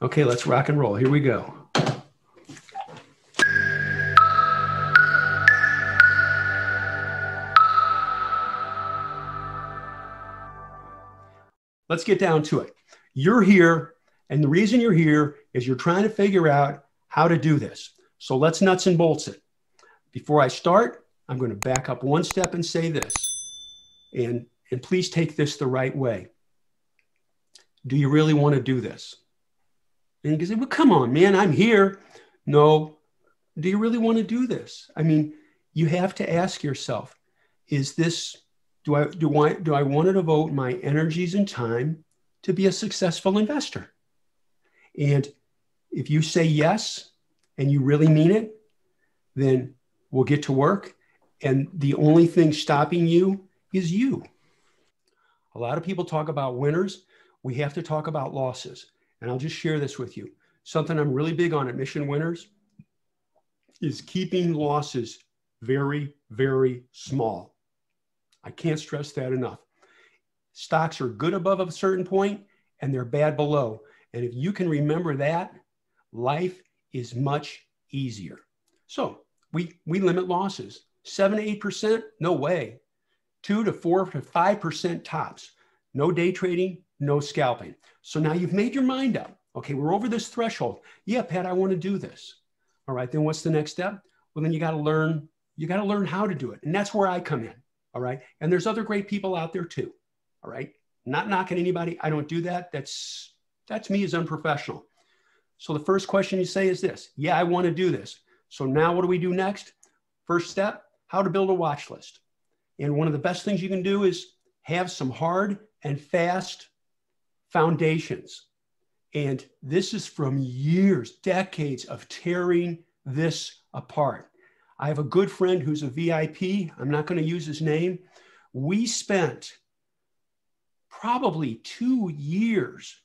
Okay, let's rock and roll. Here we go. Let's get down to it. You're here, and the reason you're here is you're trying to figure out how to do this. So let's nuts and bolts it. Before I start, I'm going to back up one step and say this. And, and please take this the right way. Do you really want to do this? And you can say, well, come on, man, I'm here. No. Do you really want to do this? I mean, you have to ask yourself, is this, do I, do I, do I want to devote my energies and time to be a successful investor? And if you say yes, and you really mean it, then we'll get to work. And the only thing stopping you is you. A lot of people talk about winners. We have to talk about losses. And I'll just share this with you. Something I'm really big on at Mission Winners is keeping losses very, very small. I can't stress that enough. Stocks are good above a certain point and they're bad below. And if you can remember that, life is much easier. So we, we limit losses. Seven to eight percent, no way. Two to four to five percent tops. No day trading, no scalping. So now you've made your mind up. Okay, we're over this threshold. Yeah, Pat, I want to do this. All right, then what's the next step? Well, then you got to learn, you got to learn how to do it. And that's where I come in. All right. And there's other great people out there too. All right. Not knocking anybody. I don't do that. That's that's me as unprofessional. So the first question you say is this Yeah, I want to do this. So now what do we do next? First step how to build a watch list. And one of the best things you can do is have some hard and fast foundations. And this is from years, decades of tearing this apart. I have a good friend who's a VIP. I'm not going to use his name. We spent probably two years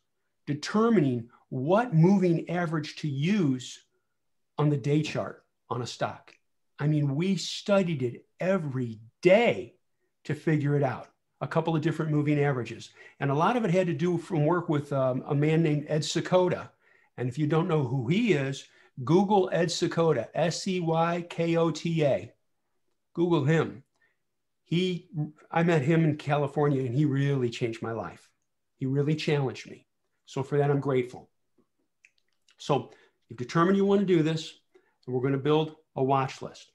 determining what moving average to use on the day chart on a stock. I mean, we studied it every day to figure it out. A couple of different moving averages. And a lot of it had to do from work with um, a man named Ed Seykota. And if you don't know who he is, Google Ed Seykota, S E Y K O T A. Google him. He, I met him in California and he really changed my life. He really challenged me. So for that, I'm grateful. So you've determined you want to do this, and we're going to build a watch list,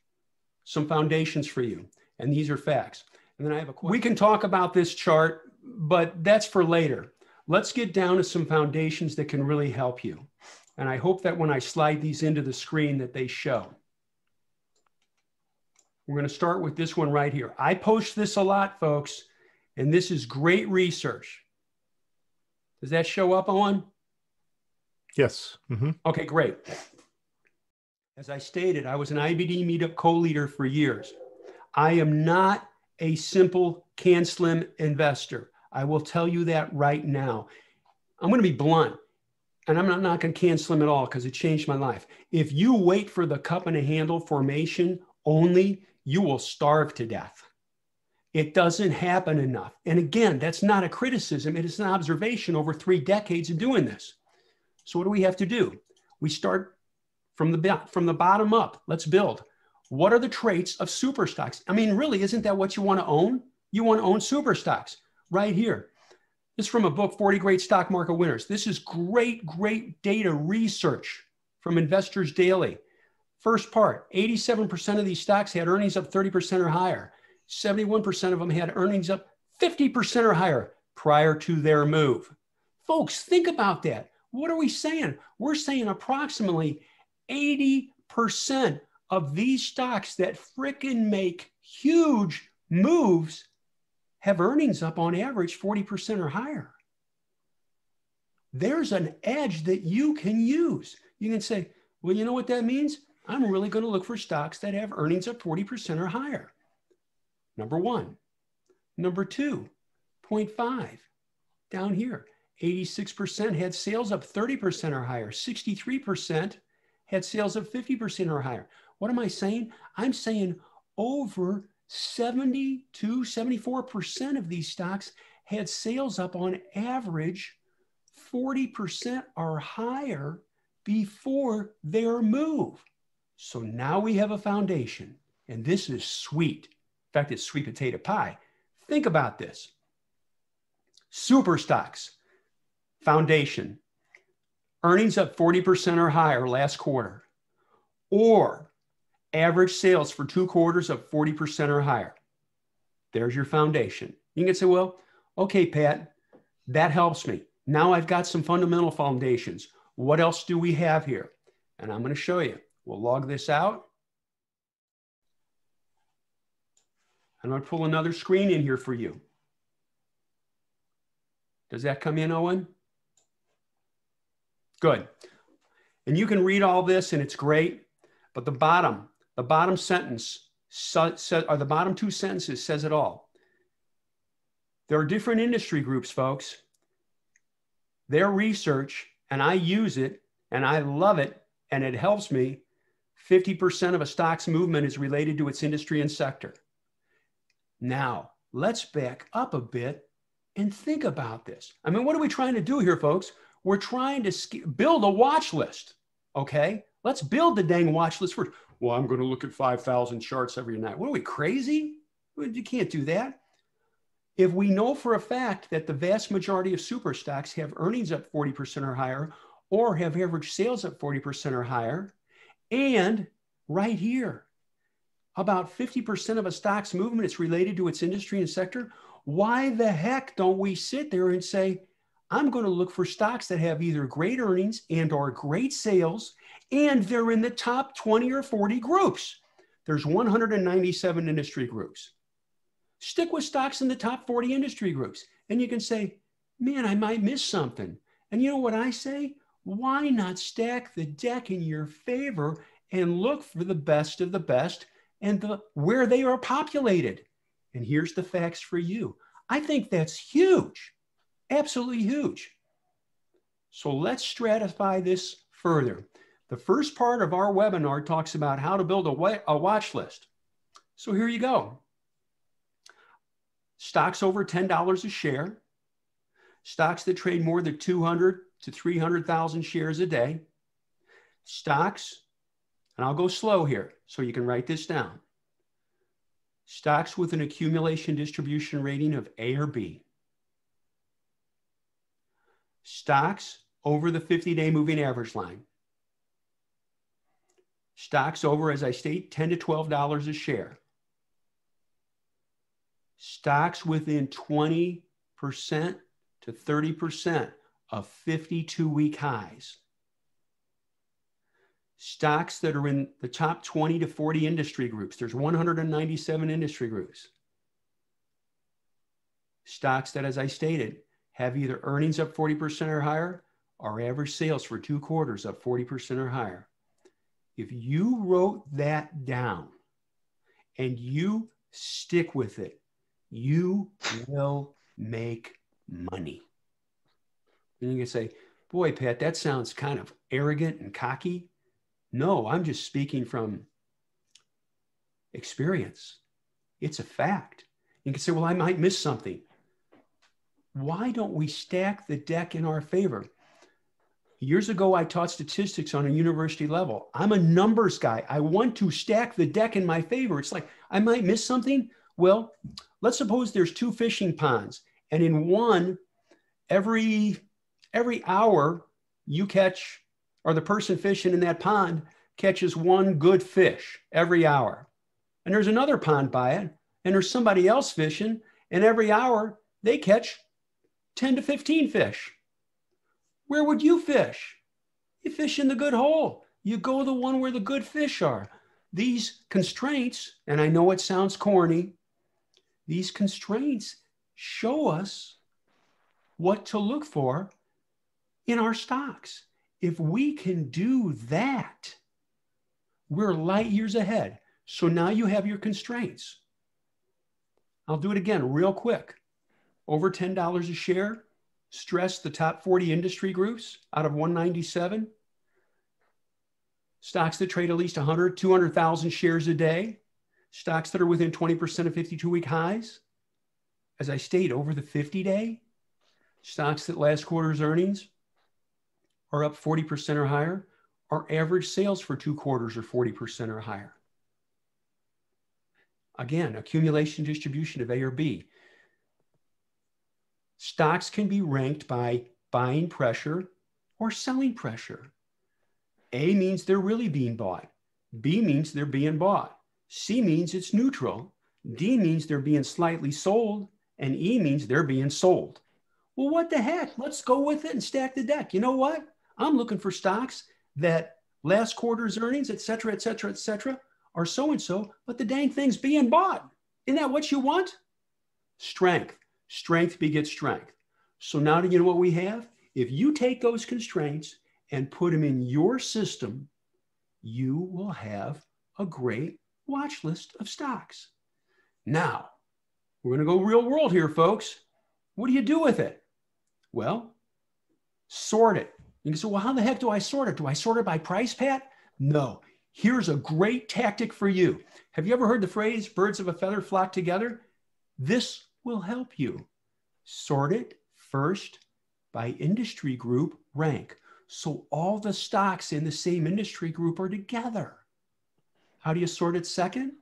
some foundations for you. And these are facts. And then I have a question. We can talk about this chart, but that's for later. Let's get down to some foundations that can really help you. And I hope that when I slide these into the screen that they show. We're going to start with this one right here. I post this a lot, folks, and this is great research. Does that show up on? Yes. Mm-hmm. Okay, great. As I stated, I was an IBD meetup co leader for years. I am not a simple can slim investor. I will tell you that right now. I'm going to be blunt, and I'm not knocking can slim at all because it changed my life. If you wait for the cup and a handle formation only, you will starve to death. It doesn't happen enough. And again, that's not a criticism, it is an observation over three decades of doing this. So what do we have to do? We start from the from the bottom up. Let's build. What are the traits of super stocks? I mean, really, isn't that what you want to own? You want to own super stocks right here. This is from a book, 40 Great Stock Market Winners. This is great, great data research from Investors Daily. First part 87% of these stocks had earnings up 30% or higher. 71% of them had earnings up 50% or higher prior to their move. Folks, think about that. What are we saying? We're saying approximately 80% of these stocks that fricking make huge moves have earnings up on average 40% or higher. There's an edge that you can use. You can say, well, you know what that means? I'm really going to look for stocks that have earnings of 40% or higher. Number one. Number two, 0.5 down here. 86% had sales up 30% or higher. 63% had sales of 50% or higher. What am I saying? I'm saying over 70 to 74% of these stocks had sales up on average 40% or higher before their move. So now we have a foundation, and this is sweet. In fact, it's sweet potato pie. Think about this super stocks, foundation, earnings up 40% or higher last quarter, or average sales for two quarters of 40% or higher. There's your foundation. You can say, well, okay, Pat, that helps me. Now I've got some fundamental foundations. What else do we have here? And I'm going to show you. We'll log this out. I'm going to pull another screen in here for you. Does that come in, Owen? Good. And you can read all this and it's great, but the bottom, the bottom sentence, or the bottom two sentences says it all. There are different industry groups, folks. Their research, and I use it and I love it and it helps me. 50% of a stock's movement is related to its industry and sector. Now, let's back up a bit and think about this. I mean, what are we trying to do here, folks? We're trying to build a watch list. Okay, let's build the dang watch list first. Well, I'm going to look at 5,000 charts every night. What are we crazy? You can't do that. If we know for a fact that the vast majority of super stocks have earnings up 40% or higher, or have average sales up 40% or higher, and right here, about 50% of a stock's movement is related to its industry and sector, why the heck don't we sit there and say, I'm going to look for stocks that have either great earnings and or great sales, and they're in the top 20 or 40 groups. There's 197 industry groups. Stick with stocks in the top 40 industry groups. And you can say, man, I might miss something. And you know what I say? Why not stack the deck in your favor and look for the best of the best and the, where they are populated? And here's the facts for you. I think that's huge, absolutely huge. So let's stratify this further. The first part of our webinar talks about how to build a, a watch list. So here you go. Stocks over $10 a share, stocks that trade more than 200 to 300,000 shares a day, stocks, and I'll go slow here so you can write this down. Stocks with an accumulation distribution rating of A or B. Stocks over the 50 day moving average line. Stocks over, as I state, 10 to $12 a share stocks within 20% to 30% of 52 week highs. Stocks that are in the top 20 to 40 industry groups. There's 197 industry groups. Stocks that, as I stated, have either earnings up 40% or higher or average sales for two quarters up 40% or higher. If you wrote that down and you stick with it you will make money. And you can say, boy, Pat, that sounds kind of arrogant and cocky. No, I'm just speaking from experience. It's a fact. You can say, well, I might miss something. Why don't we stack the deck in our favor? Years ago, I taught statistics on a university level. I'm a numbers guy. I want to stack the deck in my favor. It's like I might miss something. Well, let's suppose there's two fishing ponds, and in one, every every hour you catch, or the person fishing in that pond catches one good fish every hour. And there's another pond by it, and there's somebody else fishing, and every hour they catch 10 to 15 fish. Where would you fish? You fish in the good hole. You go the one where the good fish are. These constraints, and I know it sounds corny, these constraints show us what to look for in our stocks. If we can do that, we're light years ahead. So now you have your constraints. I'll do it again real quick. Over $10 a share, stress the top 40 industry groups out of 197. Stocks that trade at least 100, 200,000 shares a day stocks that are within 20% of 52 week highs. As I state, over the 50 day, stocks that last quarter's earnings are up 40% or higher, our average sales for two quarters are 40% or higher. Again, accumulation distribution of A or B. Stocks can be ranked by buying pressure or selling pressure. A means they're really being bought. B means they're being bought. C means it's neutral. D means they're being slightly sold. And E means they're being sold. Well, what the heck? Let's go with it and stack the deck. You know what? I'm looking for stocks that last quarter's earnings, et cetera, et cetera, et cetera, are so and so, but the dang thing's being bought. Isn't that what you want? Strength. Strength begets strength. So now do you know what we have? If you take those constraints and put them in your system, you will have a great watch list of stocks. Now, we're going to go real world here, folks. What do you do with it? Well, sort it. You can say, well, how the heck do I sort it? Do I sort it by price, Pat? No. Here's a great tactic for you. Have you ever heard the phrase, birds of a feather flock together? This will help you. Sort it first by industry group rank. So all the stocks in the same industry group are together. How do you sort it second?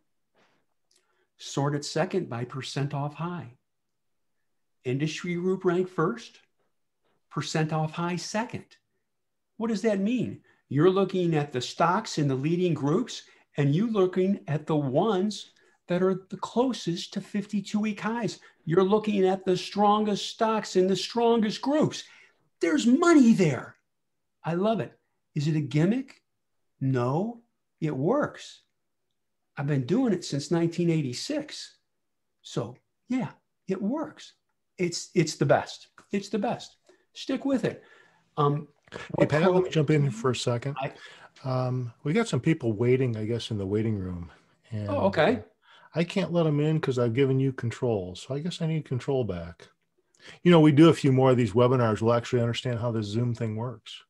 Sort it second by percent off high. Industry group rank first, percent off high second. What does that mean? You're looking at the stocks in the leading groups and you looking at the ones that are the closest to 52 week highs. You're looking at the strongest stocks in the strongest groups. There's money there. I love it. Is it a gimmick? No, it works. I've been doing it since 1986. So, yeah, it works. It's it's the best. It's the best. Stick with it. Um, hey, Pat, let me jump in for a second. I, um, we got some people waiting, I guess, in the waiting room. And, oh, okay. I can't let them in because I've given you control. So I guess I need control back. You know, we do a few more of these webinars. We'll actually understand how this Zoom thing works.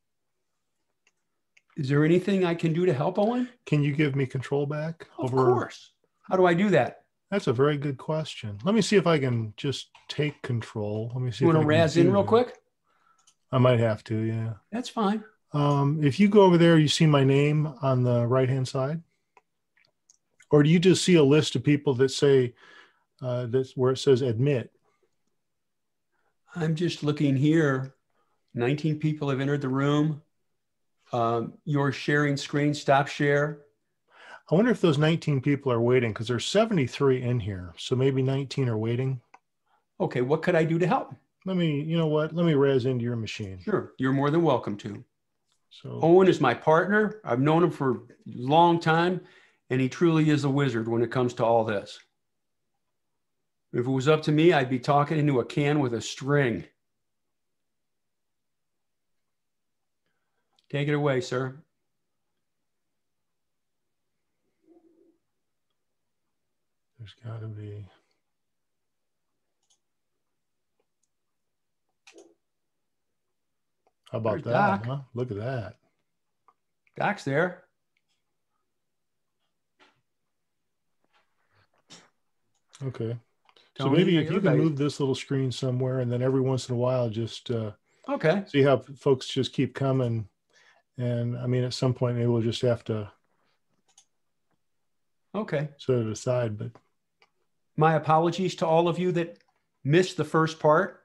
Is there anything I can do to help, Owen? Can you give me control back? Of over... course. How do I do that? That's a very good question. Let me see if I can just take control. Let me see. You want to razz in real quick? I might have to. Yeah. That's fine. Um, if you go over there, you see my name on the right hand side or do you just see a list of people that say uh, that's where it says admit? I'm just looking here. 19 people have entered the room. Um, you're sharing screen, stop share. I wonder if those 19 people are waiting because there's 73 in here. So maybe 19 are waiting. Okay, what could I do to help? Let me, you know what? Let me res into your machine. Sure, you're more than welcome to. So Owen is my partner. I've known him for a long time. And he truly is a wizard when it comes to all this. If it was up to me, I'd be talking into a can with a string. Take it away, sir. There's got to be. How about There's that? Doc. Huh? Look at that. Doc's there. Okay. So maybe if you can move this little screen somewhere, and then every once in a while, just uh, okay, see how folks just keep coming, and I mean, at some point, maybe we'll just have to okay set it aside. But my apologies to all of you that missed the first part.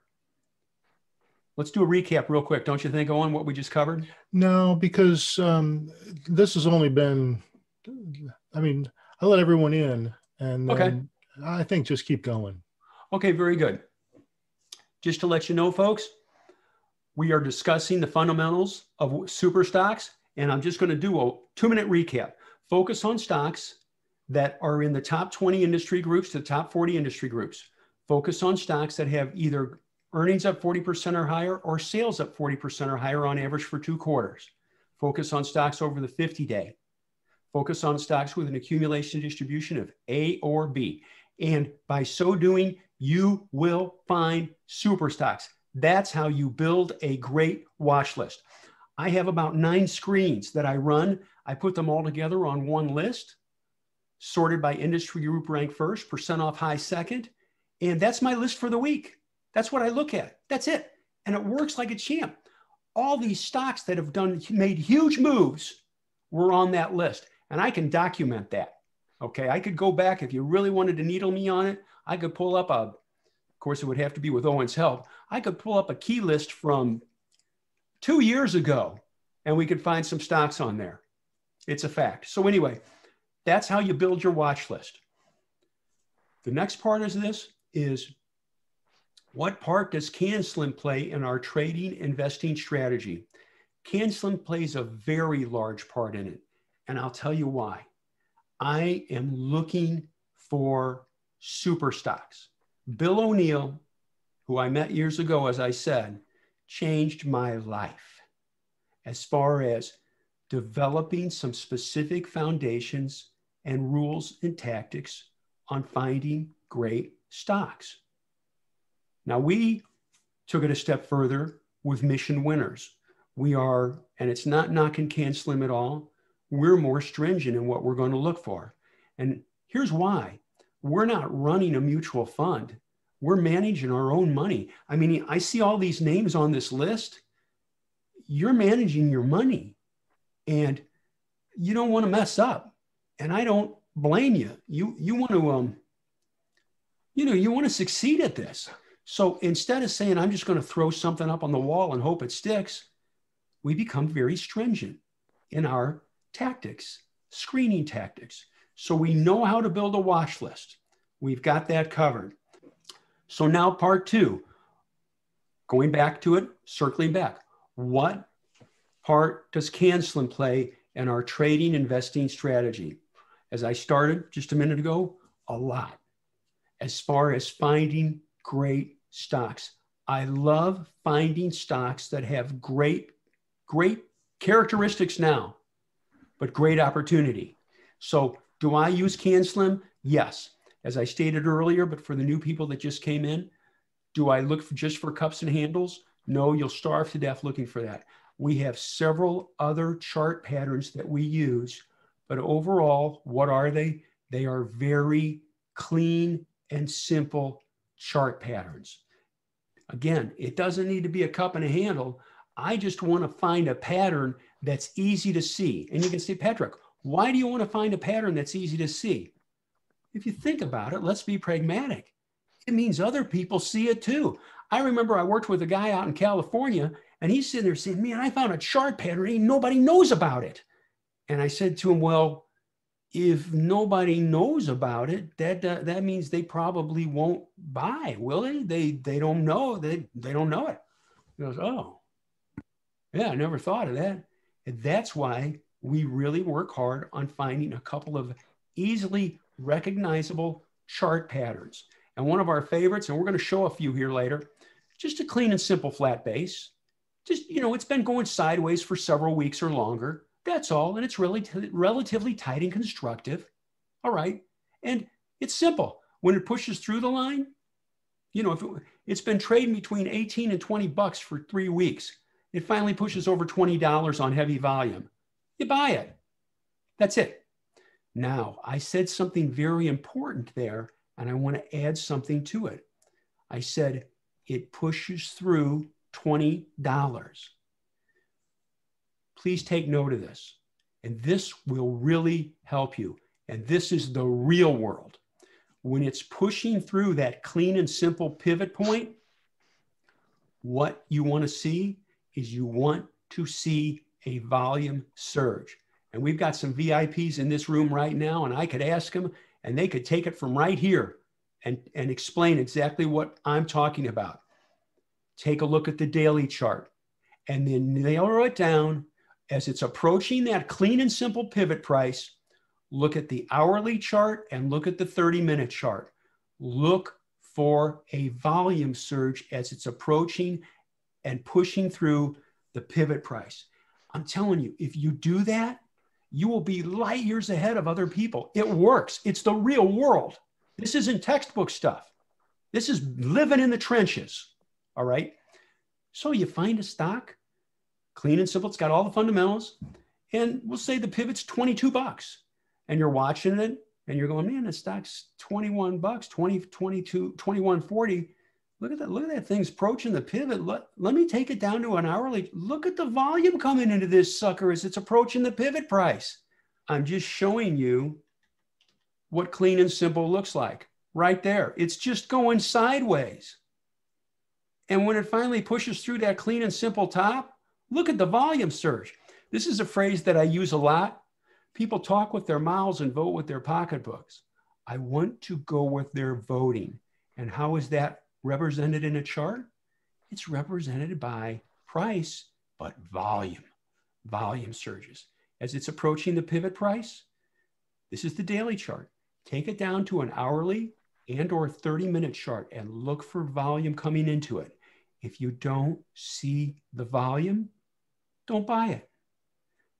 Let's do a recap real quick, don't you think, Owen, what we just covered? No, because um, this has only been, I mean, I let everyone in, and okay. I think just keep going. Okay, very good. Just to let you know, folks, we are discussing the fundamentals of super stocks, and I'm just going to do a two minute recap. Focus on stocks that are in the top 20 industry groups to the top 40 industry groups. Focus on stocks that have either earnings up 40% or higher or sales up 40% or higher on average for two quarters. Focus on stocks over the 50 day. Focus on stocks with an accumulation distribution of A or B. And by so doing, you will find super stocks. That's how you build a great watch list. I have about nine screens that I run. I put them all together on one list, sorted by industry group rank first, percent off high second. And that's my list for the week. That's what I look at. That's it. and it works like a champ. All these stocks that have done made huge moves were on that list, and I can document that. Okay, I could go back if you really wanted to needle me on it. I could pull up a, of course, it would have to be with Owen's help. I could pull up a key list from two years ago, and we could find some stocks on there. It's a fact. So anyway, that's how you build your watch list. The next part of this is what part does CanSlim play in our trading investing strategy? CanSlim plays a very large part in it, and I'll tell you why. I am looking for super stocks. Bill O'Neill, who I met years ago, as I said, changed my life as far as developing some specific foundations and rules and tactics on finding great stocks. Now, we took it a step further with mission winners. We are, and it's not knocking CanSlim at all, we're more stringent in what we're going to look for. And here's why we're not running a mutual fund, we're managing our own money. I mean, I see all these names on this list. You're managing your money and you don't want to mess up. And I don't blame you. You you want to um you know, you want to succeed at this. So instead of saying, I'm just going to throw something up on the wall and hope it sticks, we become very stringent in our tactics, screening tactics. So we know how to build a watch list. We've got that covered. So now, part two, going back to it, circling back. What part does CanSlim play in our trading investing strategy? As I started just a minute ago, a lot as far as finding great stocks. I love finding stocks that have great, great characteristics now, but great opportunity. So, do I use CanSlim? Yes. As I stated earlier, but for the new people that just came in, do I look for just for cups and handles? No, you'll starve to death looking for that. We have several other chart patterns that we use, but overall, what are they? They are very clean and simple chart patterns. Again, it doesn't need to be a cup and a handle. I just want to find a pattern that's easy to see. And you can say, Patrick, why do you want to find a pattern that's easy to see? If you think about it, let's be pragmatic. It means other people see it too. I remember I worked with a guy out in California and he's sitting there saying, Man, I found a chart pattern. Ain't nobody knows about it. And I said to him, Well, if nobody knows about it, that uh, that means they probably won't buy, will they? They they don't know. They they don't know it. He goes, oh, yeah, I never thought of that. And that's why we really work hard on finding a couple of easily recognizable chart patterns. And one of our favorites, and we're going to show a few here later, just a clean and simple flat base. Just, you know, it's been going sideways for several weeks or longer. That's all. And it's really relatively tight and constructive. All right. And it's simple. When it pushes through the line, you know, if it, it's been trading between 18 and 20 bucks for three weeks, it finally pushes over $20 on heavy volume. You buy it. That's it. Now, I said something very important there, and I want to add something to it. I said it pushes through $20 please take note of this. And this will really help you. And this is the real world. When it's pushing through that clean and simple pivot point, what you want to see is you want to see a volume surge. And we've got some VIPs in this room right now, and I could ask them, and they could take it from right here and, and explain exactly what I'm talking about. Take a look at the daily chart and then narrow it down as it's approaching that clean and simple pivot price, look at the hourly chart and look at the 30 minute chart. Look for a volume surge as it's approaching and pushing through the pivot price. I'm telling you, if you do that, you will be light years ahead of other people. It works, it's the real world. This isn't textbook stuff. This is living in the trenches. All right. So you find a stock clean and simple. It's got all the fundamentals. And we'll say the pivot's 22 bucks and you're watching it and you're going, man, the stock's 21 bucks, 20, 22, 21, 40. Look at that. Look at that thing's approaching the pivot. Let, let me take it down to an hourly. Look at the volume coming into this sucker as it's approaching the pivot price. I'm just showing you what clean and simple looks like right there. It's just going sideways. And when it finally pushes through that clean and simple top, look at the volume surge. This is a phrase that I use a lot. People talk with their mouths and vote with their pocketbooks. I want to go with their voting. And how is that represented in a chart? It's represented by price, but volume, volume surges. As it's approaching the pivot price, this is the daily chart. Take it down to an hourly and or 30 minute chart and look for volume coming into it. If you don't see the volume, don't buy it.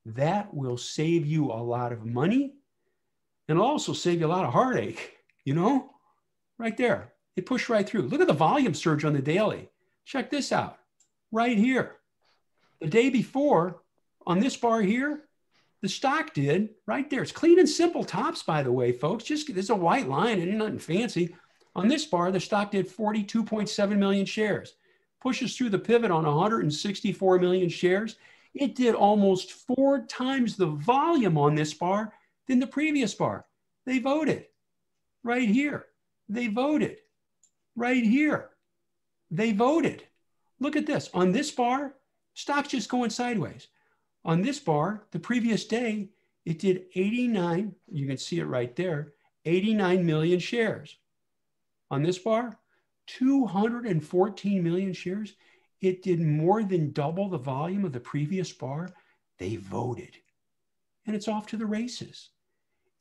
That will save you a lot of money and also save you a lot of heartache, you know, right there. It pushed right through. Look at the volume surge on the daily. Check this out right here. The day before, on this bar here, the stock did right there. It's clean and simple tops, by the way, folks. Just there's a white line and nothing fancy. On this bar, the stock did 42.7 million shares. Pushes through the pivot on 164 million shares. It did almost four times the volume on this bar than the previous bar. They voted right here. They voted right here. They voted. Look at this. On this bar, stock's just going sideways. On this bar, the previous day, it did 89, you can see it right there, 89 million shares. On this bar, 214 million shares. It did more than double the volume of the previous bar. They voted. And it's off to the races.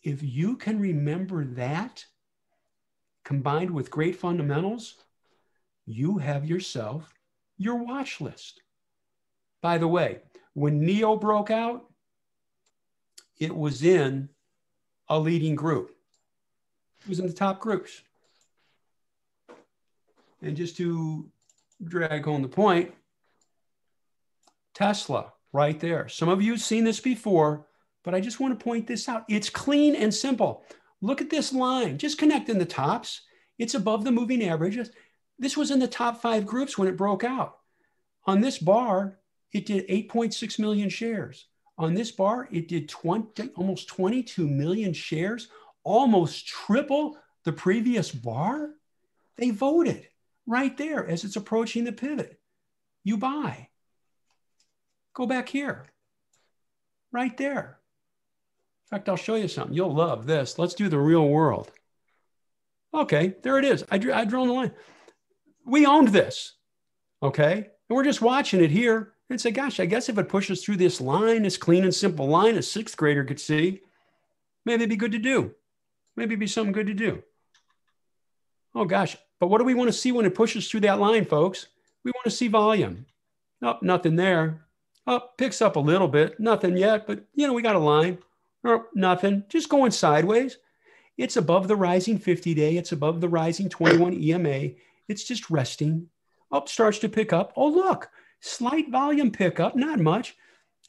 If you can remember that, combined with great fundamentals, you have yourself your watch list. By the way, when NIO broke out, it was in a leading group. It was in the top groups. And just to drag home the point, Tesla, right there. Some of you have seen this before, but I just want to point this out. It's clean and simple. Look at this line, just connecting the tops. It's above the moving averages. This was in the top five groups when it broke out. On this bar, it did 8.6 million shares. On this bar, it did 20, almost 22 million shares, almost triple the previous bar. They voted right there as it's approaching the pivot. You buy. Go back here, right there fact, I'll show you something. You'll love this. Let's do the real world. Okay, there it is. I drew, I drew on the line. We owned this. Okay. And we're just watching it here and say, gosh, I guess if it pushes through this line, this clean and simple line, a sixth grader could see, maybe it'd be good to do. Maybe it'd be something good to do. Oh gosh. But what do we want to see when it pushes through that line, folks? We want to see volume. Oh, nothing there. Oh, picks up a little bit. Nothing yet, but you know, we got a line or nothing, just going sideways. It's above the rising 50 day, it's above the rising 21 EMA. It's just resting. Up starts to pick up. Oh, look, slight volume pickup, not much.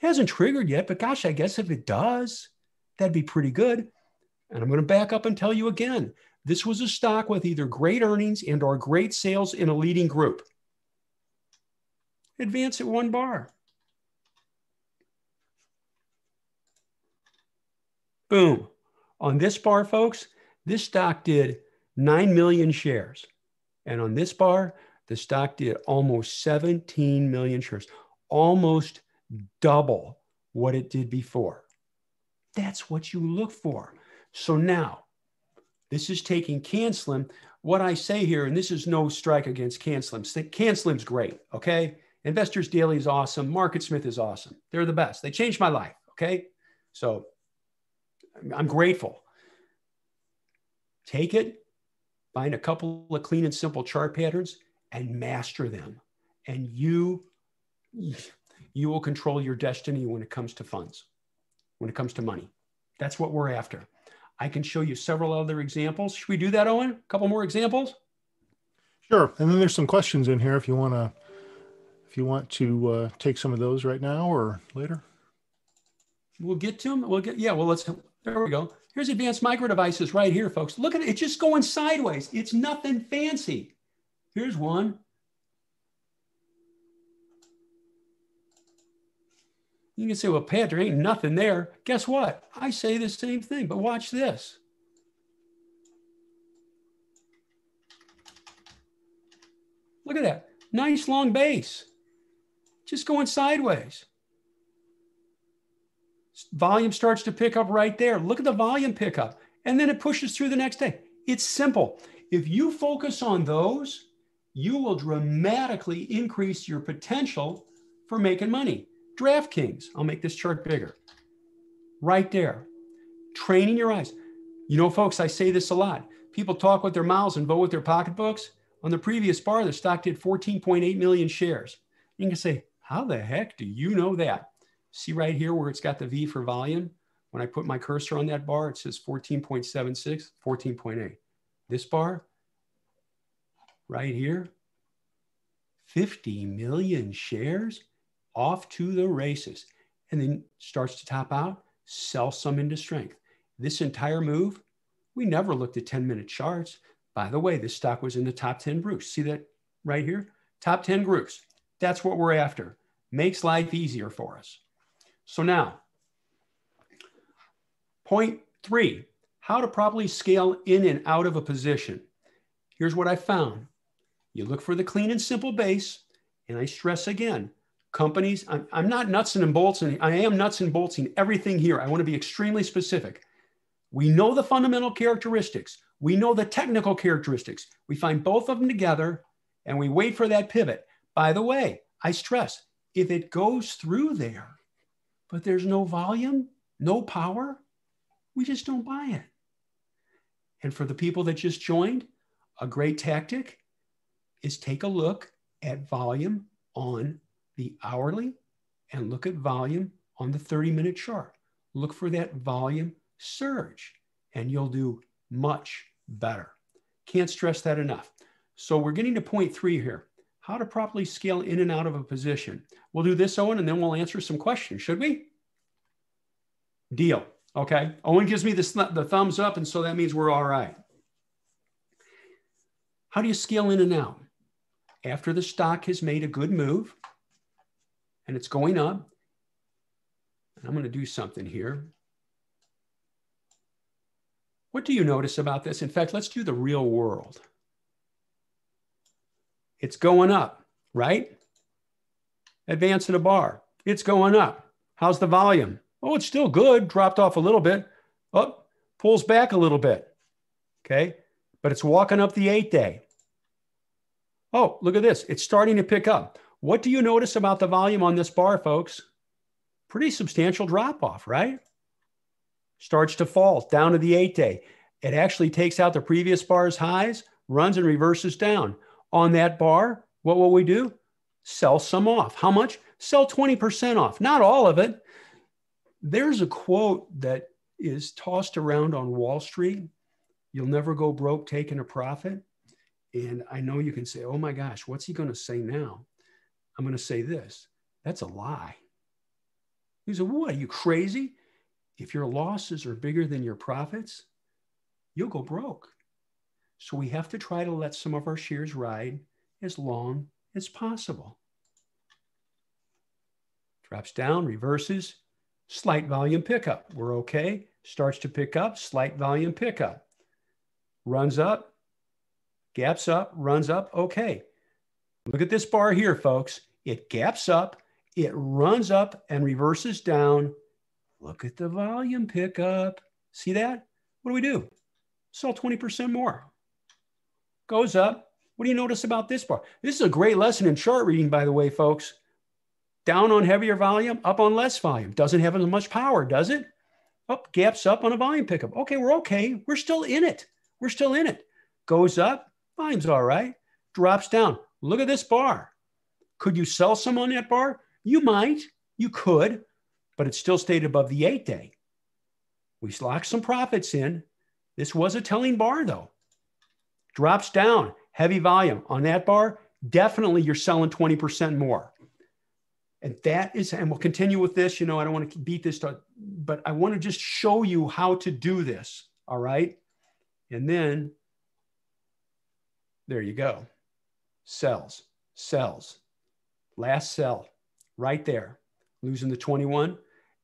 Hasn't triggered yet, but gosh, I guess if it does, that'd be pretty good. And I'm going to back up and tell you again this was a stock with either great earnings and or great sales in a leading group. Advance at one bar. Boom. On this bar, folks, this stock did 9 million shares. And on this bar, the stock did almost 17 million shares, almost double what it did before. That's what you look for. So now, this is taking CanSlim. What I say here, and this is no strike against CanSlim. CanSlim's great, okay? Investors Daily is awesome. Market Smith is awesome. They're the best. They changed my life, okay? So I'm grateful. Take it, find a couple of clean and simple chart patterns and master them. And you, you will control your destiny when it comes to funds, when it comes to money. That's what we're after. I can show you several other examples. Should we do that, Owen? A couple more examples? Sure. And then there's some questions in here if you want to if you want to uh, take some of those right now or later. We'll get to them. We'll get yeah. Well, let's there we go. Here's advanced micro devices right here, folks. Look at it. It's just going sideways. It's nothing fancy. Here's one. You can say, well, Pat, there ain't nothing there. Guess what? I say the same thing, but watch this. Look at that. Nice long base. Just going sideways. Volume starts to pick up right there. Look at the volume pickup. And then it pushes through the next day. It's simple. If you focus on those, you will dramatically increase your potential for making money. DraftKings, I'll make this chart bigger. Right there. Training your eyes. You know, folks, I say this a lot. People talk with their mouths and vote with their pocketbooks. On the previous bar, the stock did 14.8 million shares. You can say, how the heck do you know that? See right here where it's got the V for volume? When I put my cursor on that bar, it says 14.76, 14.8. This bar, right here, 50 million shares off to the races. And then starts to top out, sell some into strength. This entire move, we never looked at 10 minute charts. By the way, this stock was in the top 10 groups. See that right here? Top 10 groups. That's what we're after. Makes life easier for us. So now, point three, how to properly scale in and out of a position. Here's what I found. You look for the clean and simple base. And I stress again, companies, I'm, I'm not nuts and bolts, and I am nuts and bolting everything here. I want to be extremely specific. We know the fundamental characteristics. We know the technical characteristics. We find both of them together and we wait for that pivot. By the way, I stress if it goes through there, but there's no volume, no power, we just don't buy it. And for the people that just joined, a great tactic is take a look at volume on the hourly and look at volume on the 30 minute chart. Look for that volume surge and you'll do much better. Can't stress that enough. So we're getting to point three here. How to properly scale in and out of a position. We'll do this, Owen, and then we'll answer some questions. Should we? Deal. Okay. Owen gives me the, the thumbs up, and so that means we're all right. How do you scale in and out? After the stock has made a good move and it's going up, and I'm going to do something here. What do you notice about this? In fact, let's do the real world. It's going up, right? Advance to a bar. It's going up. How's the volume? Oh, it's still good. Dropped off a little bit. Oh, pulls back a little bit. Okay. But it's walking up the eight day. Oh, look at this. It's starting to pick up. What do you notice about the volume on this bar, folks? Pretty substantial drop off, right? starts to fall down to the eight day. It actually takes out the previous bar's highs, runs and reverses down. On that bar, what will we do? Sell some off. How much? Sell 20% off. Not all of it. There's a quote that is tossed around on Wall Street You'll never go broke taking a profit. And I know you can say, oh my gosh, what's he going to say now? I'm going to say this. That's a lie. He said, what? Are you crazy? If your losses are bigger than your profits, you'll go broke. So we have to try to let some of our shares ride as long as possible. Drops down, reverses, slight volume pickup. We're okay. Starts to pick up, slight volume pickup. Runs up, gaps up, runs up. Okay. Look at this bar here, folks. It gaps up, it runs up and reverses down Look at the volume pickup. See that? What do we do? Sell 20% more. Goes up. What do you notice about this bar? This is a great lesson in chart reading, by the way, folks. Down on heavier volume, up on less volume. Doesn't have as much power, does it? Up, gaps up on a volume pickup. Okay, we're okay. We're still in it. We're still in it. Goes up, volume's all right. Drops down. Look at this bar. Could you sell some on that bar? You might. You could but it still stayed above the eight day. We locked some profits in. This was a telling bar though. Drops down, heavy volume on that bar. Definitely you're selling 20% more. And that is, and we'll continue with this. You know, I don't want to beat this, to, but I want to just show you how to do this. All right. And then there you go. sells, sells. Last sell, right there, losing the 21.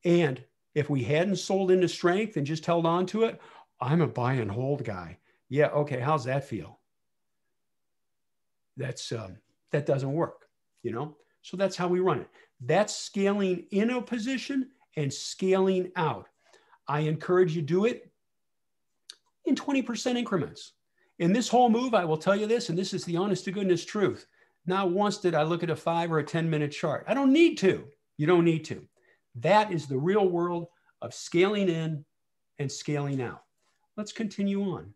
And if we hadn't sold into strength and just held on to it, I'm a buy and hold guy. Yeah, okay, how's that feel? That's um, that doesn't work, you know. So that's how we run it. That's scaling in a position and scaling out. I encourage you do it in 20% increments. In this whole move, I will tell you this, and this is the honest to goodness truth. Not once did I look at a five or a 10 minute chart. I don't need to. You don't need to. That is the real world of scaling in and scaling out. Let's continue on.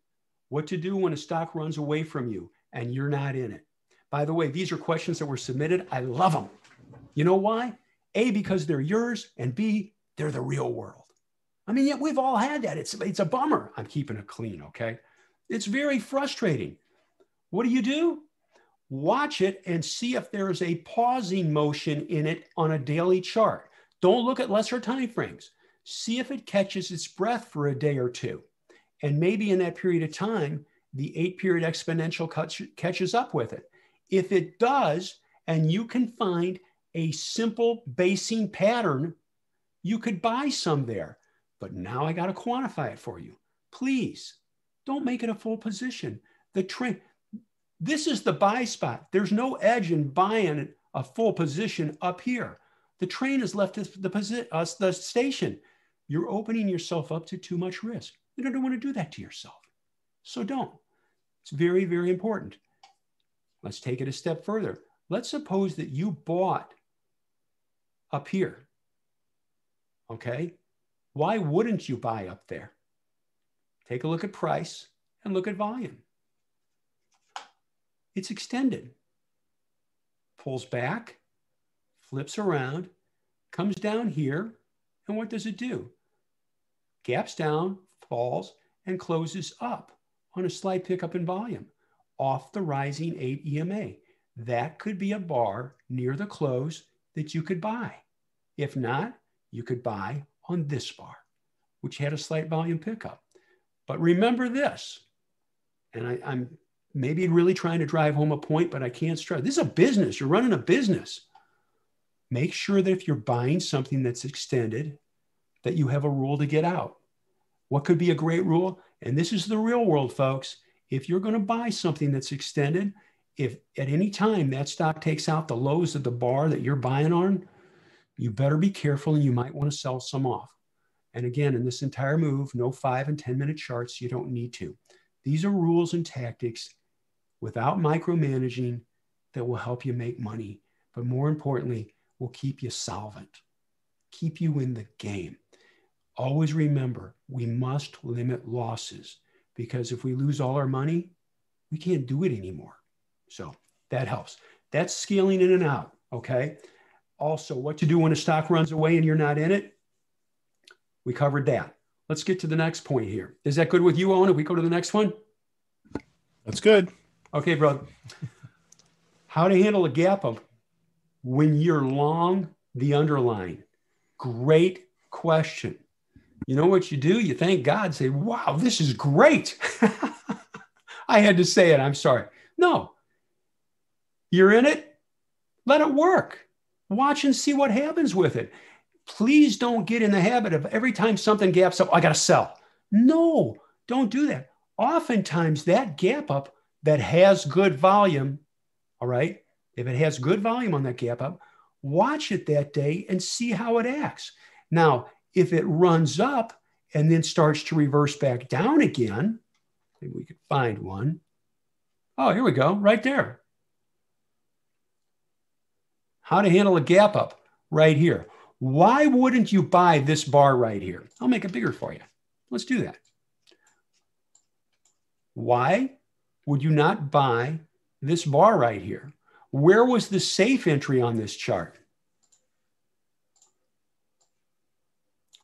What to do when a stock runs away from you and you're not in it. By the way, these are questions that were submitted. I love them. You know why? A, because they're yours, and B, they're the real world. I mean, yeah, we've all had that. It's, it's a bummer. I'm keeping it clean, okay? It's very frustrating. What do you do? Watch it and see if there is a pausing motion in it on a daily chart. Don't look at lesser time frames. See if it catches its breath for a day or two. And maybe in that period of time, the eight period exponential catches up with it. If it does, and you can find a simple basing pattern, you could buy some there. But now I got to quantify it for you. Please don't make it a full position. The trend, this is the buy spot. There's no edge in buying a full position up here. The train has left the, uh, the station. You're opening yourself up to too much risk. You don't want to do that to yourself. So don't. It's very, very important. Let's take it a step further. Let's suppose that you bought up here. Okay. Why wouldn't you buy up there? Take a look at price and look at volume it's extended. Pulls back, flips around, comes down here, and what does it do? Gaps down, falls, and closes up on a slight pickup in volume off the rising 8 EMA. That could be a bar near the close that you could buy. If not, you could buy on this bar, which had a slight volume pickup. But remember this, and I, am maybe really trying to drive home a point, but I can't stress. This is a business. You're running a business. Make sure that if you're buying something that's extended, that you have a rule to get out. What could be a great rule? And this is the real world, folks. If you're going to buy something that's extended, if at any time that stock takes out the lows of the bar that you're buying on, you better be careful and you might want to sell some off. And again, in this entire move, no five and 10 minute charts, you don't need to. These are rules and tactics without micromanaging that will help you make money, but more importantly, will keep you solvent, keep you in the game. Always remember, we must limit losses because if we lose all our money, we can't do it anymore. So that helps. That's scaling in and out. Okay. Also, what to do when a stock runs away and you're not in it. We covered that. Let's get to the next point here. Is that good with you, Owen? If we go to the next one? That's good. Okay, brother. How to handle a gap up when you're long the underlying? Great question. You know what you do? You thank God, say, wow, this is great. I had to say it. I'm sorry. No, you're in it. Let it work. Watch and see what happens with it. Please don't get in the habit of every time something gaps up, I got to sell. No, don't do that. Oftentimes, that gap up that has good volume, all right, if it has good volume on that gap up, watch it that day and see how it acts. Now, if it runs up and then starts to reverse back down again, maybe we could find one. Oh, here we go, right there. How to handle a gap up right here. Why wouldn't you buy this bar right here? I'll make it bigger for you. Let's do that. Why would you not buy this bar right here? Where was the safe entry on this chart?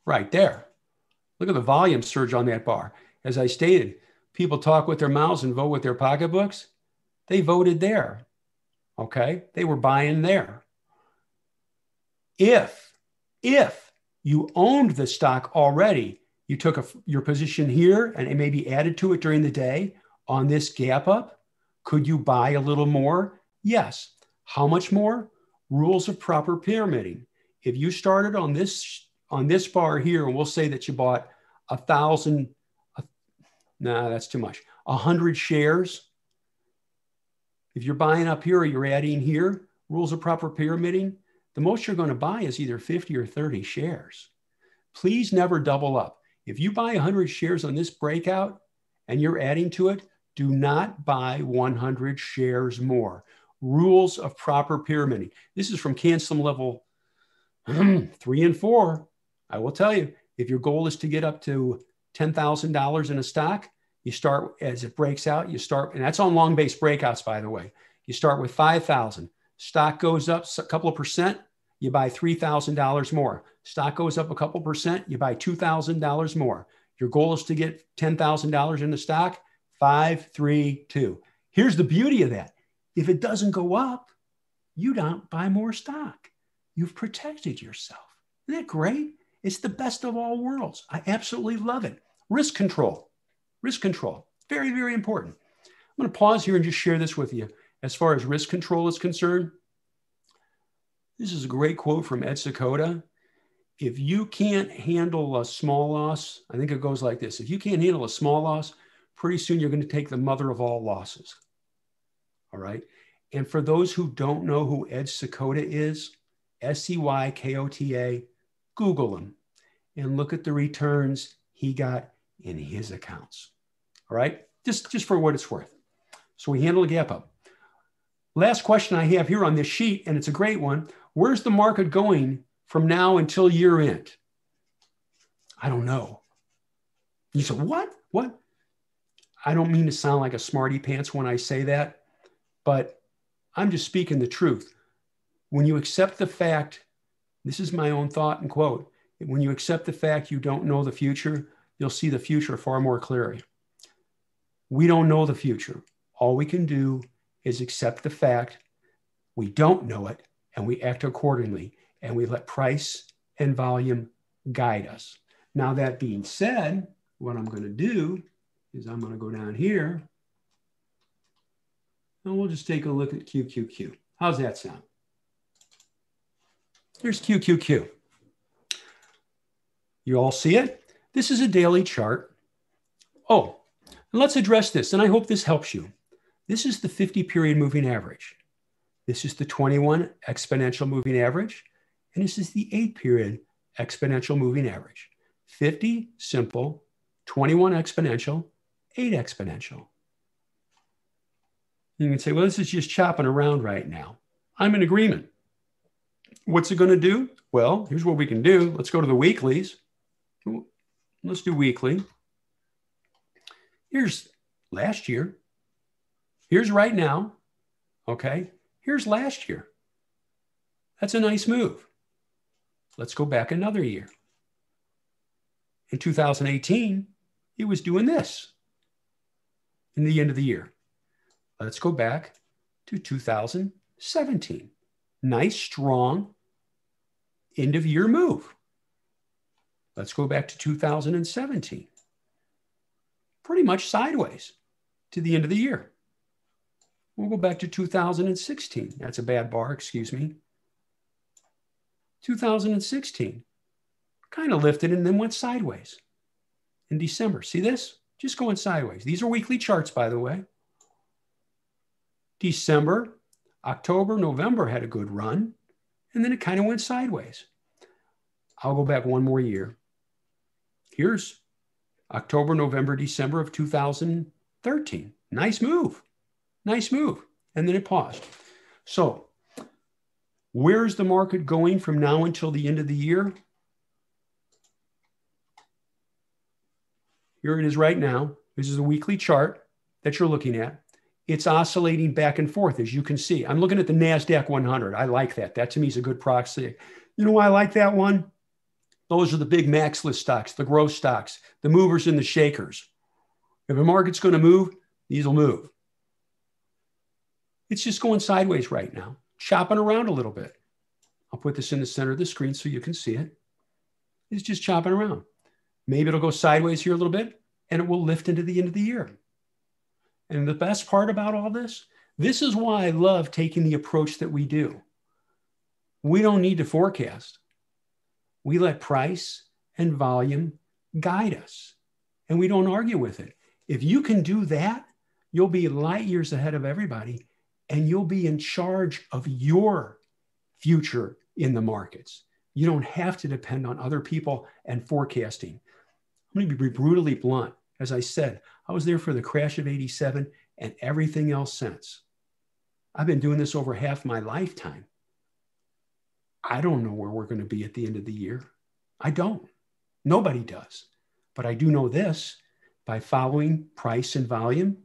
Right there. Look at the volume surge on that bar. As I stated, people talk with their mouths and vote with their pocketbooks. They voted there. Okay. They were buying there. If, if you owned the stock already, you took a, your position here and it may be added to it during the day, on this gap up? Could you buy a little more Yes. How much more? Rules of proper pyramiding. If you started on this on this bar here, and we'll say that you bought a thousand, nah, that's too much. A hundred shares. If you're buying up here or you're adding here, rules of proper pyramiding, the most you're going to buy is either 50 or 30 shares. Please never double up. If you buy 100 shares on this breakout and you're adding to it, do not buy 100 shares more. Rules of proper pyramiding. This is from CanSlim level three and four. I will tell you, if your goal is to get up to $10,000 in a stock, you start as it breaks out, you start, and that's on long base breakouts, by the way. You start with 5,000. Stock goes up a couple of percent, you buy $3,000 more. Stock goes up a couple percent, you buy $2,000 more. Your goal is to get $10,000 in the stock, five, three, two. Here's the beauty of that. If it doesn't go up, you don't buy more stock. You've protected yourself. Isn't that great? It's the best of all worlds. I absolutely love it. Risk control. Risk control. Very, very important. I'm going to pause here and just share this with you. As far as risk control is concerned, this is a great quote from Ed Seykota. If you can't handle a small loss, I think it goes like this if you can't handle a small loss, pretty soon you're going to take the mother of all losses. All right. And for those who don't know who Ed Seykota is, S C Y K O T A, Google him and look at the returns he got in his accounts. All right. Just, just for what it's worth. So we handle a gap up. Last question I have here on this sheet, and it's a great one. Where's the market going from now until year end? I don't know. You said, what? What? I don't mean to sound like a smarty pants when I say that, but I'm just speaking the truth. When you accept the fact, this is my own thought and quote, when you accept the fact you don't know the future, you'll see the future far more clearly. We don't know the future. All we can do is accept the fact we don't know it and we act accordingly and we let price and volume guide us. Now, that being said, what I'm going to do is I'm going to go down here and we'll just take a look at QQQ. How's that sound? Here's QQQ. You all see it? This is a daily chart. Oh, let's address this, and I hope this helps you. This is the 50 period moving average. This is the 21 exponential moving average. And this is the eight period exponential moving average. 50 simple, 21 exponential, eight exponential. You can say, well, this is just chopping around right now. I'm in agreement. What's it going to do? Well, here's what we can do. Let's go to the weeklies. Let's do weekly. Here's last year. Here's right now. Okay. Here's last year. That's a nice move. Let's go back another year. In 2018, he was doing this in the end of the year. Let's go back to 2017. Nice, strong end of year move. Let's go back to 2017. Pretty much sideways to the end of the year. We'll go back to 2016. That's a bad bar, excuse me. 2016 kind of lifted and then went sideways in December. See this? Just going sideways. These are weekly charts, by the way. December, October, November had a good run, and then it kind of went sideways. I'll go back one more year. Here's October, November, December of 2013. Nice move. Nice move. And then it paused. So, where's the market going from now until the end of the year? Here it is right now. This is a weekly chart that you're looking at. It's oscillating back and forth, as you can see. I'm looking at the NASDAQ 100. I like that. That to me is a good proxy. You know why I like that one? Those are the big max list stocks, the growth stocks, the movers and the shakers. If a market's going to move, these will move. It's just going sideways right now, chopping around a little bit. I'll put this in the center of the screen so you can see it. It's just chopping around. Maybe it'll go sideways here a little bit and it will lift into the end of the year. And the best part about all this, This is why I love taking the approach that we do. We don't need to forecast. We let price and volume guide us, and we don't argue with it. If you can do that, you'll be light years ahead of everybody, and you'll be in charge of your future in the markets. You don't have to depend on other people and forecasting. I'm going to be brutally blunt. As I said, I was there for the crash of 87 and everything else since. I've been doing this over half my lifetime. I don't know where we're going to be at the end of the year. I don't. Nobody does. But I do know this by following price and volume,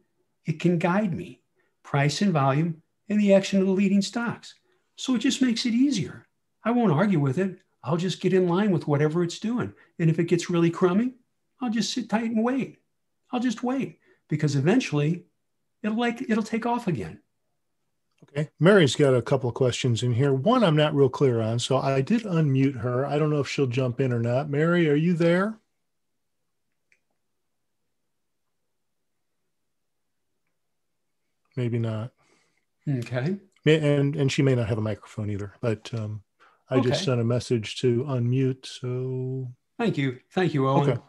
it can guide me. Price and volume and the action of the leading stocks. So it just makes it easier. I won't argue with it. I'll just get in line with whatever it's doing. And if it gets really crummy, I'll just sit tight and wait. I'll just wait because eventually it'll like it'll take off again. Okay. Mary's got a couple of questions in here. One I'm not real clear on, so I did unmute her. I don't know if she'll jump in or not. Mary, are you there? Maybe not. Okay. And and she may not have a microphone either, but um, I okay. just sent a message to unmute. So thank you, thank you, Owen. Okay.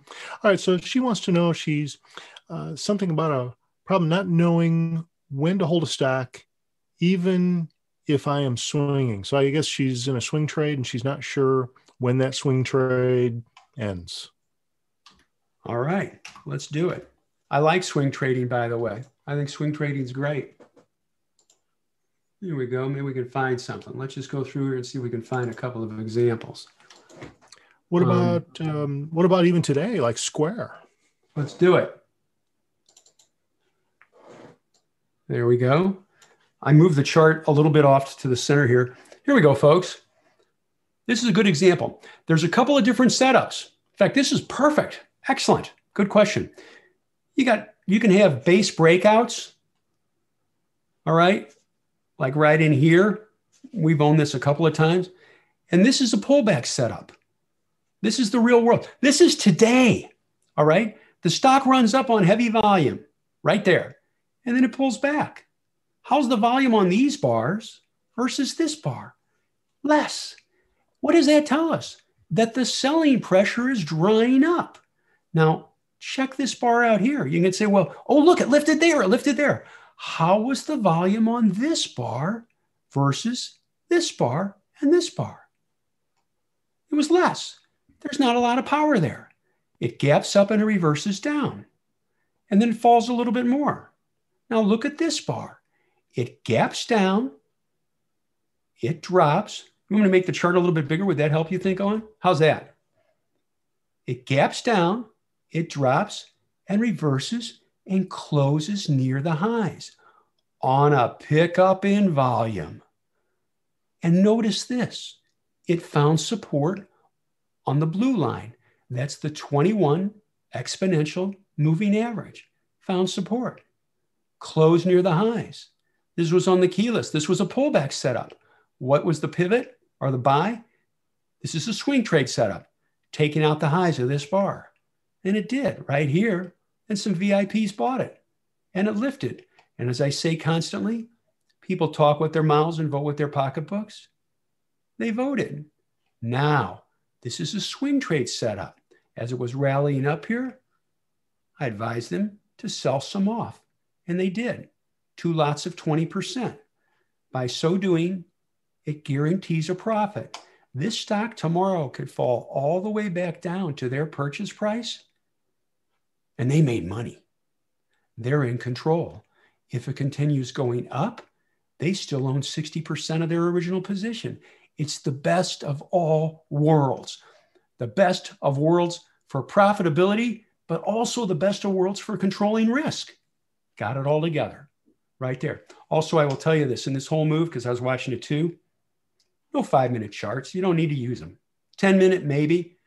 All right. So she wants to know she's uh, something about a problem not knowing when to hold a stack even if I am swinging. So I guess she's in a swing trade and she's not sure when that swing trade ends. All right, let's do it. I like swing trading, by the way. I think swing trading is great. Here we go. Maybe we can find something. Let's just go through here and see if we can find a couple of examples. What um, about um, um, what about even today, like Square? Let's do it. There we go. I moved the chart a little bit off to the center here. Here we go, folks. This is a good example. There's a couple of different setups. In fact, this is perfect. Excellent. Good question. You got you can have base breakouts. All right. Like right in here. We've owned this a couple of times. And this is a pullback setup. This is the real world. This is today. All right. The stock runs up on heavy volume right there. And then it pulls back. How's the volume on these bars versus this bar? Less. What does that tell us? That the selling pressure is drying up. Now, check this bar out here. You can say, well, oh, look, it lifted there, it lifted there. How was the volume on this bar versus this bar and this bar? It was less. There's not a lot of power there. It gaps up and it reverses down. And then falls a little bit more. Now look at this bar. It gaps down, it drops. You want to make the chart a little bit bigger? Would that help you think on? How's that? It gaps down, it drops and reverses and closes near the highs on a pickup in volume. And notice this it found support on the blue line. That's the 21 exponential moving average. Found support. Closed near the highs. This was on the key list. This was a pullback setup. What was the pivot or the buy? This is a swing trade setup, taking out the highs of this bar. And it did right here. And some VIPs bought it and it lifted. And as I say constantly, people talk with their mouths and vote with their pocketbooks. They voted. Now, this is a swing trade setup. As it was rallying up here, I advised them to sell some off, and they did two lots of 20%. By so doing, it guarantees a profit. This stock tomorrow could fall all the way back down to their purchase price, and they made money. They're in control. If it continues going up, they still own 60% of their original position. It's the best of all worlds. The best of worlds for profitability, but also the best of worlds for controlling risk. Got it all together right there. Also, I will tell you this in this whole move, because I was watching it too, no five minute charts. You don't need to use them. 10 minute, maybe,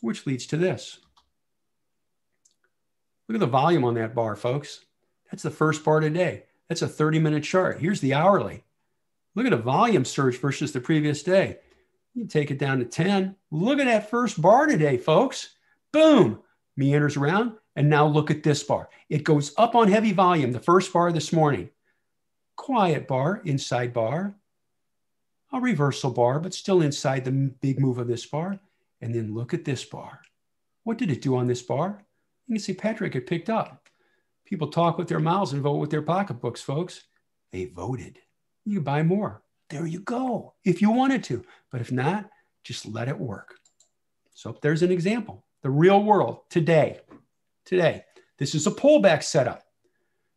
which leads to this. Look at the volume on that bar, folks. That's the first bar today. That's a 30 minute chart. Here's the hourly. Look at the volume surge versus the previous day. You take it down to 10. Look at that first bar today, folks. Boom. Meanders around. And now look at this bar. It goes up on heavy volume, the first bar this morning. quiet bar, inside bar, a reversal bar, but still inside the big move of this bar. And then look at this bar. What did it do on this bar? You can see Patrick had picked up. People talk with their mouths and vote with their pocketbooks, folks. They voted. You buy more. There you go, if you wanted to. But if not, just let it work. So there's an example. The real world today. Today. This is a pullback setup.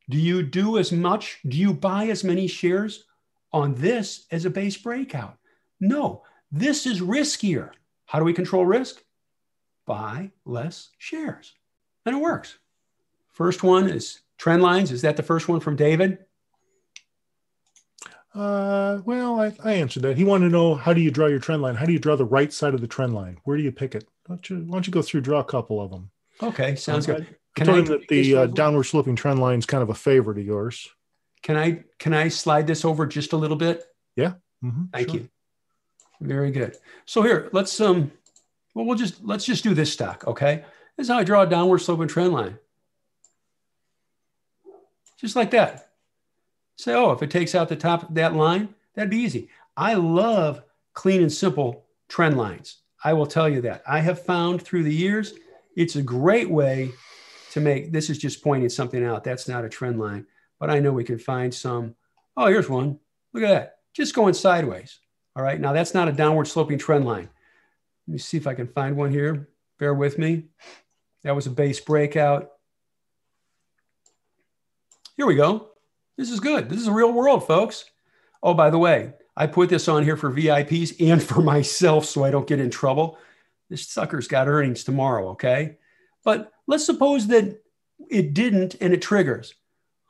Do you do as much? Do you buy as many shares on this as a base breakout? No, this is riskier. How do we control risk? Buy less shares. And it works. First one is trend lines. Is that the first one from David? Uh, well, I, I, answered that. He wanted to know how do you draw your trend line? How do you draw the right side of the trend line? Where do you pick it? Why don't you, why don't you go through, draw a couple of them? Okay, sounds um, good. I, I told I him that the uh, downward sloping trend line is kind of a favorite of yours. Can I can I slide this over just a little bit? Yeah. Mm-hmm, Thank sure. you. Very good. So here, let's um, well, we'll just let's just do this stock. Okay, this is how I draw a downward sloping trend line. Just like that. Say, oh, if it takes out the top of that line, that'd be easy. I love clean and simple trend lines. I will tell you that. I have found through the years, it's a great way to make this is just pointing something out. That's not a trend line, but I know we can find some. Oh, here's one. Look at that. Just going sideways. All right. Now that's not a downward sloping trend line. Let me see if I can find one here. Bear with me. That was a base breakout. Here we go. This is good. This is a real world, folks. Oh, by the way, I put this on here for VIPs and for myself so I don't get in trouble. This sucker's got earnings tomorrow, okay? But let's suppose that it didn't and it triggers.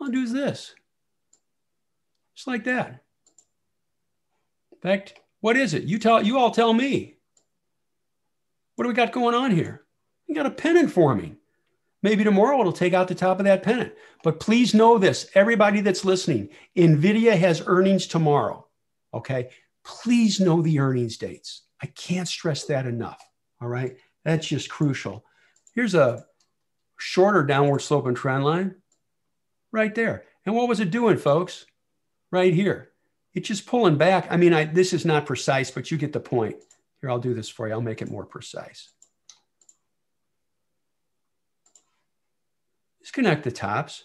I'll do this. Just like that. In fact, what is it? You tell you all tell me. What do we got going on here? You got a pennant forming. Maybe tomorrow it'll take out the top of that pennant. But please know this, everybody that's listening, NVIDIA has earnings tomorrow. Okay. Please know the earnings dates. I can't stress that enough. All right. That's just crucial. Here's a shorter downward sloping trend line right there. And what was it doing, folks? Right here. It's just pulling back. I mean, I, this is not precise, but you get the point. Here, I'll do this for you. I'll make it more precise. Disconnect the tops.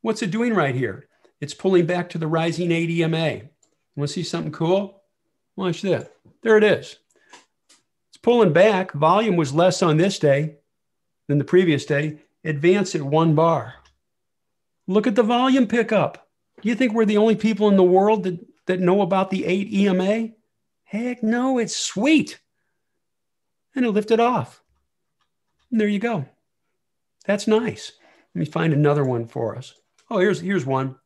What's it doing right here? It's pulling back to the rising 8 EMA. Want to see something cool? Watch this. There it is. It's pulling back. Volume was less on this day than the previous day. Advance at one bar. Look at the volume pickup. Do you think we're the only people in the world that, that know about the 8 EMA? Heck no, it's sweet. And it lifted off. And there you go. That's nice. Let me find another one for us. Oh, here's here's one.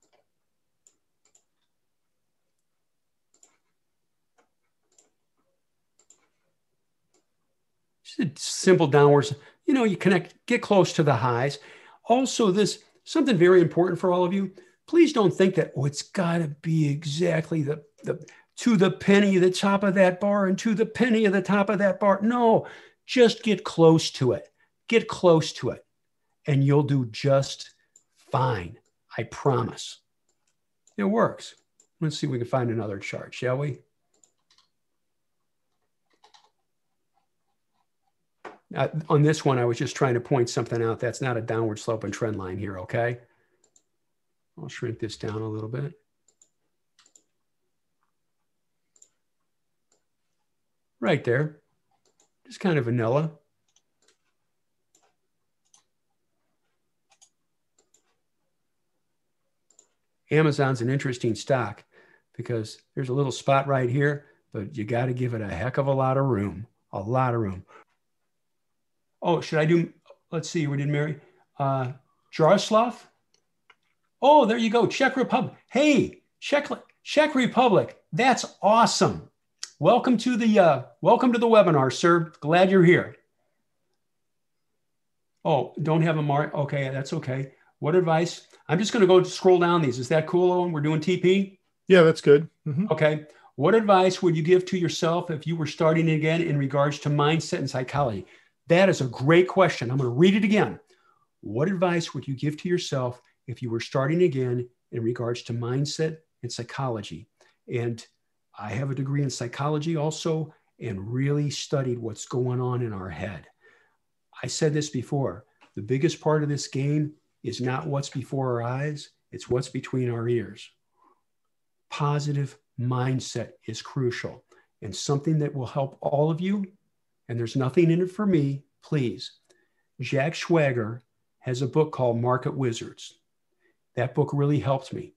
Just a simple downwards. You know, you connect, get close to the highs. Also, this something very important for all of you. Please don't think that oh, it's got to be exactly the the to the penny the top of that bar and to the penny of the top of that bar. No, just get close to it. Get close to it and you'll do just fine. I promise. It works. Let's see if we can find another chart, shall we? Uh, on this one, I was just trying to point something out. That's not a downward sloping trend line here, okay? I'll shrink this down a little bit. Right there. Just kind of vanilla. Amazon's an interesting stock because there's a little spot right here, but you got to give it a heck of a lot of room, a lot of room. Oh, should I do? Let's see, we did Mary. Uh, Jaroslav. Oh, there you go. Czech Republic. Hey, Czech, Czech Republic. That's awesome. Welcome to the uh, welcome to the webinar, sir. Glad you're here. Oh, don't have a mark. Okay, that's okay. What advice? I'm just going to go scroll down these. Is that cool, Owen? We're doing TP? Yeah, that's good. Mm-hmm. Okay. What advice would you give to yourself if you were starting again in regards to mindset and psychology? That is a great question. I'm going to read it again. What advice would you give to yourself if you were starting again in regards to mindset and psychology. And I have a degree in psychology also and really studied what's going on in our head. I said this before the biggest part of this game is not what's before our eyes, it's what's between our ears. Positive mindset is crucial and something that will help all of you. And there's nothing in it for me, please. Jack Schwager has a book called Market Wizards. That book really helped me.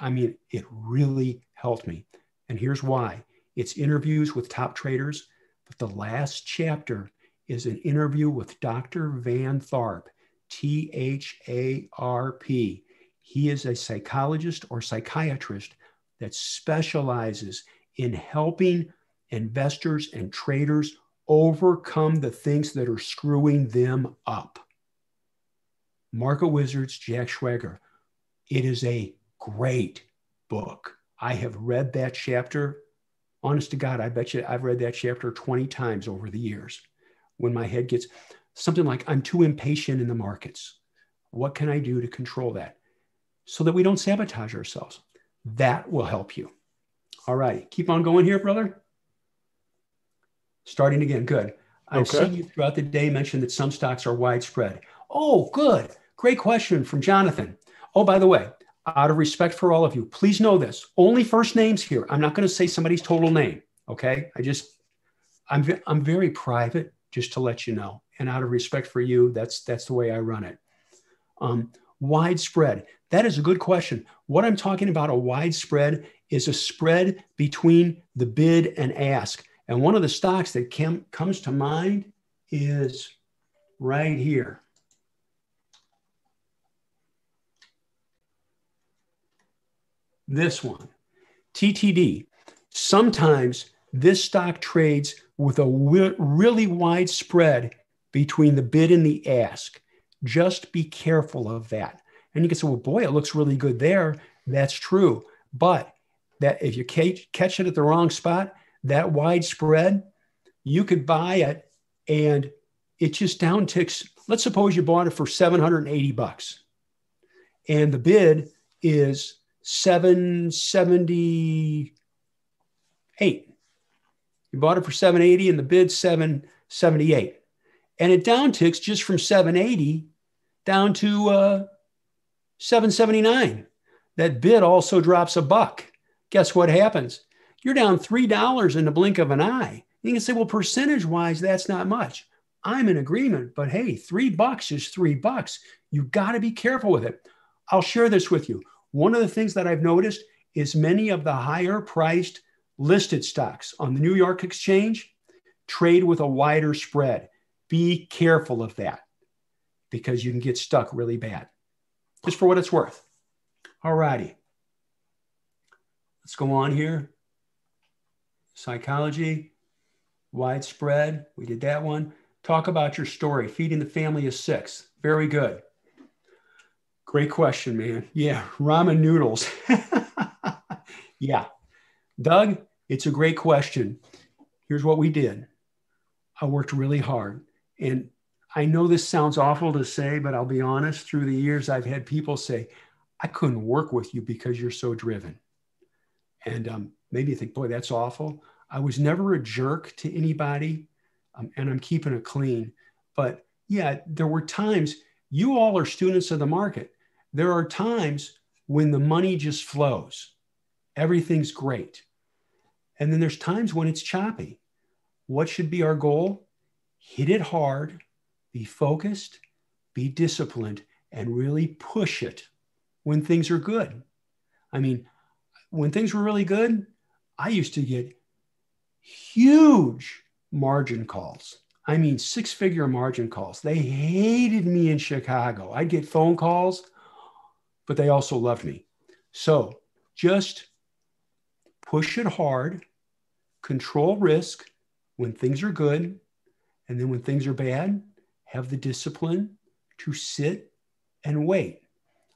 I mean, it really helped me. And here's why it's interviews with top traders, but the last chapter is an interview with Dr. Van Tharp, T H A R P. He is a psychologist or psychiatrist that specializes in helping investors and traders overcome the things that are screwing them up. Market Wizards, Jack Schwager. It is a great book. I have read that chapter. Honest to God, I bet you I've read that chapter 20 times over the years when my head gets something like, I'm too impatient in the markets. What can I do to control that? So that we don't sabotage ourselves. That will help you. All right, keep on going here, brother. Starting again, good. I've okay. seen you throughout the day mention that some stocks are widespread. Oh, good. Great question from Jonathan. Oh, by the way, out of respect for all of you, please know this. Only first names here. I'm not going to say somebody's total name. Okay. I just, I'm, I'm very private, just to let you know. And out of respect for you, that's, that's the way I run it. Um, widespread. That is a good question. What I'm talking about, a widespread, is a spread between the bid and ask. And one of the stocks that comes to mind is right here. This one, TTD. Sometimes this stock trades with a really wide spread between the bid and the ask. Just be careful of that. And you can say, well, boy, it looks really good there. That's true. But that if you catch it at the wrong spot, that wide spread, you could buy it and it just downticks. Let's suppose you bought it for 780 bucks and the bid is 778. You bought it for 780 and the bid 778. And it downticks just from 780 down to uh, 779. That bid also drops a buck. Guess what happens? You're down $3 in the blink of an eye. You can say, well, percentage wise, that's not much. I'm in agreement, but hey, three bucks is three bucks. You got to be careful with it. I'll share this with you. One of the things that I've noticed is many of the higher priced listed stocks on the New York Exchange trade with a wider spread. Be careful of that because you can get stuck really bad. Just for what it's worth. All righty. Let's go on here. Psychology, widespread. We did that one. Talk about your story. Feeding the family of six. Very good. Great question, man. Yeah, ramen noodles. yeah. Doug, it's a great question. Here's what we did I worked really hard. And I know this sounds awful to say, but I'll be honest. Through the years, I've had people say, I couldn't work with you because you're so driven. And um, maybe you think, boy, that's awful. I was never a jerk to anybody, um, and I'm keeping it clean. But yeah, there were times you all are students of the market. There are times when the money just flows, everything's great. And then there's times when it's choppy. What should be our goal? Hit it hard, be focused, be disciplined, and really push it when things are good. I mean, when things were really good, I used to get huge margin calls. I mean, six figure margin calls. They hated me in Chicago. I'd get phone calls, but they also loved me. So just push it hard, control risk when things are good. And then when things are bad, have the discipline to sit and wait.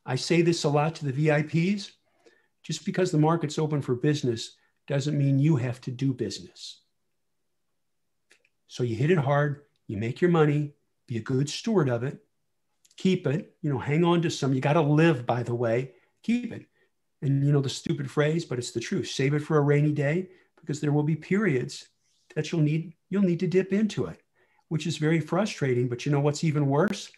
I say this a lot to the VIPs. Just because the market's open for business doesn't mean you have to do business. So you hit it hard, you make your money, be a good steward of it, keep it, you know, hang on to some. You got to live, by the way, keep it. And, you know, the stupid phrase, but it's the truth. Save it for a rainy day because there will be periods that you'll need, you'll need to dip into it, which is very frustrating. But you know what's even worse?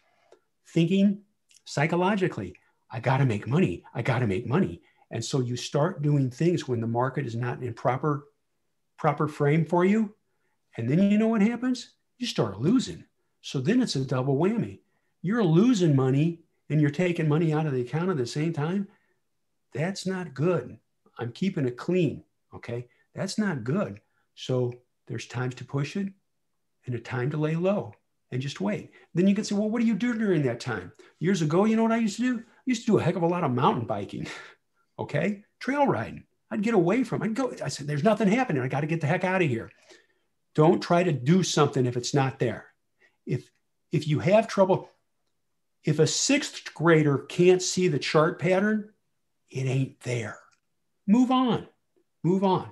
Thinking psychologically, I got to make money. I got to make money. And so you start doing things when the market is not in proper proper frame for you. And then you know what happens? You start losing. So then it's a double whammy. You're losing money and you're taking money out of the account at the same time. That's not good. I'm keeping it clean. Okay. That's not good. So there's times to push it and a time to lay low and just wait. Then you can say, well, what do you do during that time? Years ago, you know what I used to do? I used to do a heck of a lot of mountain biking. okay. Trail riding. I'd get away from. I'd go. I said, "There's nothing happening. I got to get the heck out of here." Don't try to do something if it's not there. If if you have trouble, if a sixth grader can't see the chart pattern, it ain't there. Move on. Move on.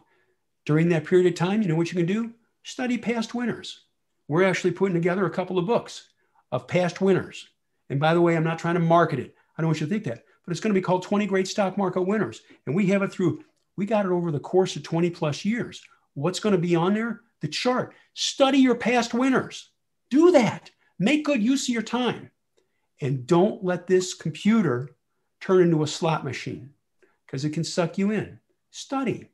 During that period of time, you know what you can do? Study past winners. We're actually putting together a couple of books of past winners. And by the way, I'm not trying to market it. I don't want you to think that, but it's going to be called 20 Great Stock Market Winners. And we have it through we got it over the course of 20 plus years. What's going to be on there? The chart. Study your past winners. Do that. Make good use of your time. And don't let this computer turn into a slot machine because it can suck you in. Study.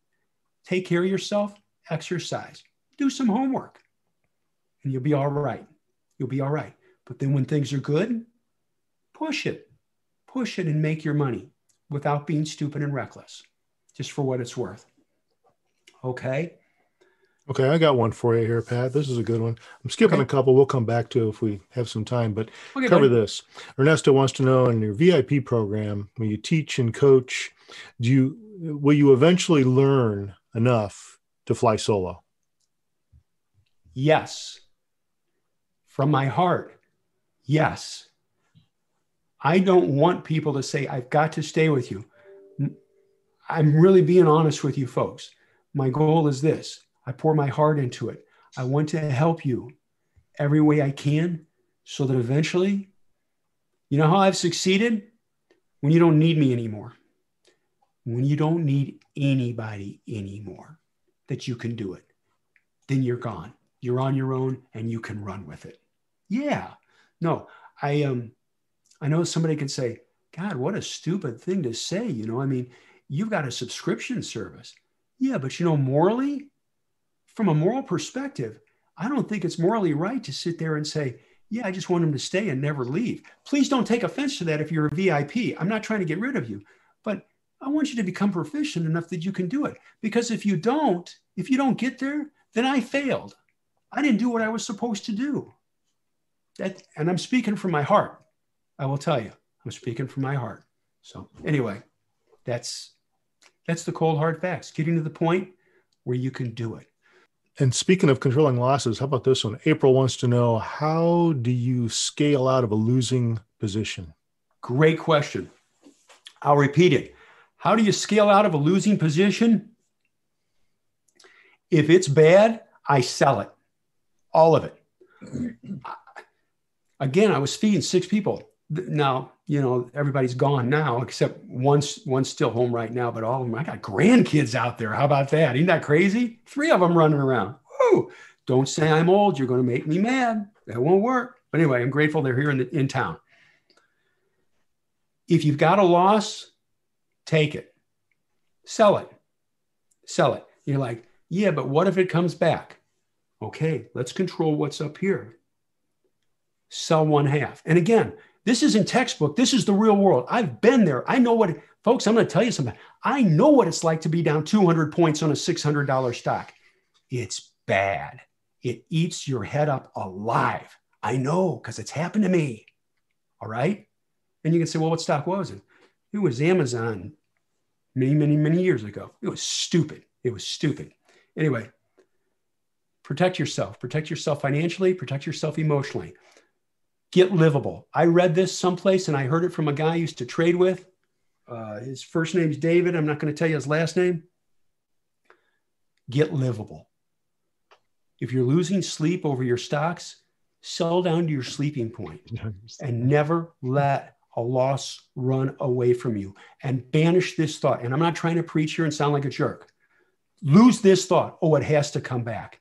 Take care of yourself. Exercise. Do some homework. And you'll be all right. You'll be all right. But then when things are good, push it. Push it and make your money without being stupid and reckless just for what it's worth. Okay. Okay, I got one for you here, Pat. This is a good one. I'm skipping okay. a couple. We'll come back to if we have some time, but okay, cover buddy. this. Ernesto wants to know in your VIP program, when you teach and coach, do you will you eventually learn enough to fly solo? Yes. From my heart, yes. I don't want people to say, I've got to stay with you. I'm really being honest with you folks. My goal is this I pour my heart into it. I want to help you every way I can so that eventually, you know how I've succeeded? When you don't need me anymore, when you don't need anybody anymore, that you can do it, then you're gone. You're on your own and you can run with it. Yeah. No, I um I know somebody could say, God, what a stupid thing to say. You know, I mean, you've got a subscription service. Yeah, but you know, morally, from a moral perspective, I don't think it's morally right to sit there and say, yeah, I just want them to stay and never leave. Please don't take offense to that if you're a VIP. I'm not trying to get rid of you, but I want you to become proficient enough that you can do it. Because if you don't, if you don't get there, then I failed. I didn't do what I was supposed to do. That, and I'm speaking from my heart. I will tell you, I'm speaking from my heart. So anyway, that's that's the cold hard facts, getting to the point where you can do it. And speaking of controlling losses, how about this one? April wants to know how do you scale out of a losing position? Great question. I'll repeat it. How do you scale out of a losing position? If it's bad, I sell it, all of it. Again, I was feeding six people. Now you know everybody's gone now except one's one's still home right now but all of them i got grandkids out there. How about that? Isn't that crazy? Three of them running around. Woo! don't say i'm old. You're going to make me mad. That won't work. But anyway i'm grateful they're here in, the, in town. If you've got a loss take it. Sell it. Sell it. You're like yeah but what if it comes back okay let's control what's up here sell one half and again this isn't textbook. This is the real world. I've been there. I know what, folks, I'm going to tell you something. I know what it's like to be down 200 points on a $600 stock. It's bad. It eats your head up alive. I know because it's happened to me. All right. And you can say, well, what stock was it? It was Amazon many, many, many years ago. It was stupid. It was stupid. Anyway, protect yourself. Protect yourself financially, protect yourself emotionally get livable. I read this someplace and I heard it from a guy I used to trade with. Uh, his first name's David. I'm not going to tell you his last name. Get livable. If you're losing sleep over your stocks, sell down to your sleeping point and never let a loss run away from you and banish this thought. And I'm not trying to preach here and sound like a jerk. Lose this thought. Oh, it has to come back.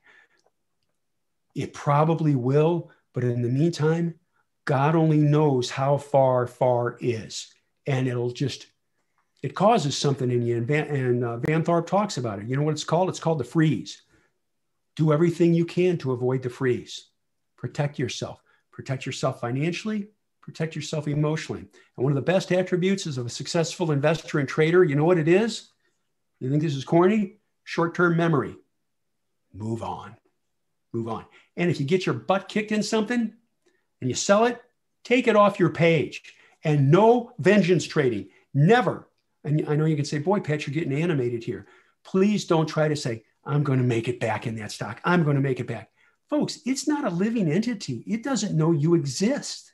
It probably will. But in the meantime, God only knows how far far is. And it'll just, it causes something in you. And Van, and, uh, Van Tharp talks about it. You know what it's called? It's called the freeze. Do everything you can to avoid the freeze. Protect yourself. Protect yourself financially, protect yourself emotionally. And one of the best attributes of a successful investor and trader, you know what it is? You think this is corny? Short term memory. Move on. Move on. And if you get your butt kicked in something and you sell it, take it off your page. And no vengeance trading. Never. And I know you can say, boy, Pat, you're getting animated here. Please don't try to say, I'm going to make it back in that stock. I'm going to make it back. Folks, it's not a living entity. It doesn't know you exist.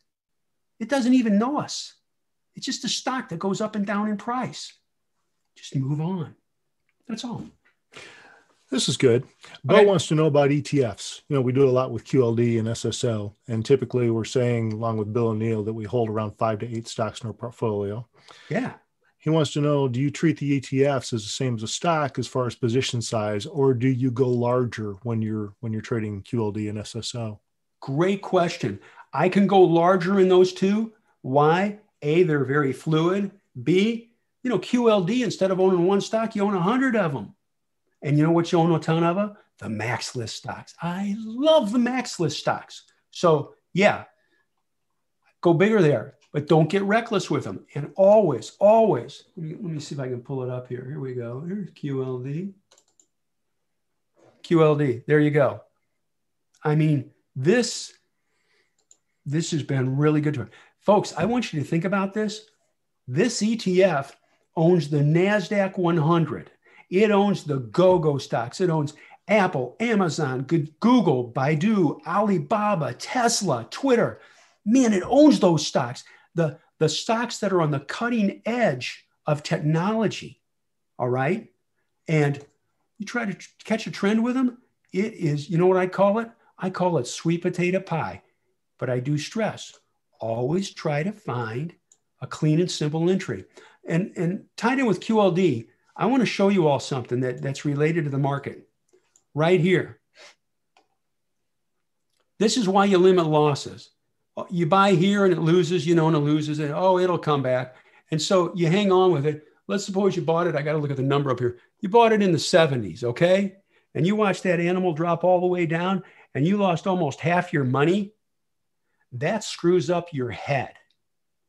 It doesn't even know us. It's just a stock that goes up and down in price. Just move on. That's all. This is good. Bill okay. wants to know about ETFs. You know, we do a lot with QLD and SSO, and typically we're saying, along with Bill O'Neil, that we hold around five to eight stocks in our portfolio. Yeah. He wants to know do you treat the ETFs as the same as a stock as far as position size, or do you go larger when you're when you're trading QLD and SSO? Great question. I can go larger in those two. Why? A, they're very fluid. B, you know, QLD, instead of owning one stock, you own a hundred of them. And you know what you own a ton of? The max list stocks. I love the max list stocks. So yeah, go bigger there but don't get reckless with them. And always, always, let me see if I can pull it up here. Here we go. Here's QLD. QLD, there you go. I mean, this, this has been really good to me. Folks, I want you to think about this. This ETF owns the NASDAQ 100. It owns the go-go stocks. It owns Apple, Amazon, Google, Baidu, Alibaba, Tesla, Twitter. Man, it owns those stocks the, the stocks that are on the cutting edge of technology. All right. And you try to catch a trend with them, it is, you know what I call it? I call it sweet potato pie. But I do stress always try to find a clean and simple entry. And, and tied in with QLD, I want to show you all something that, that's related to the market right here. This is why you limit losses you buy here and it loses, you know, and it loses, and oh, it'll come back. And so you hang on with it. Let's suppose you bought it. I got to look at the number up here. You bought it in the 70s, okay? And you watched that animal drop all the way down and you lost almost half your money. That screws up your head.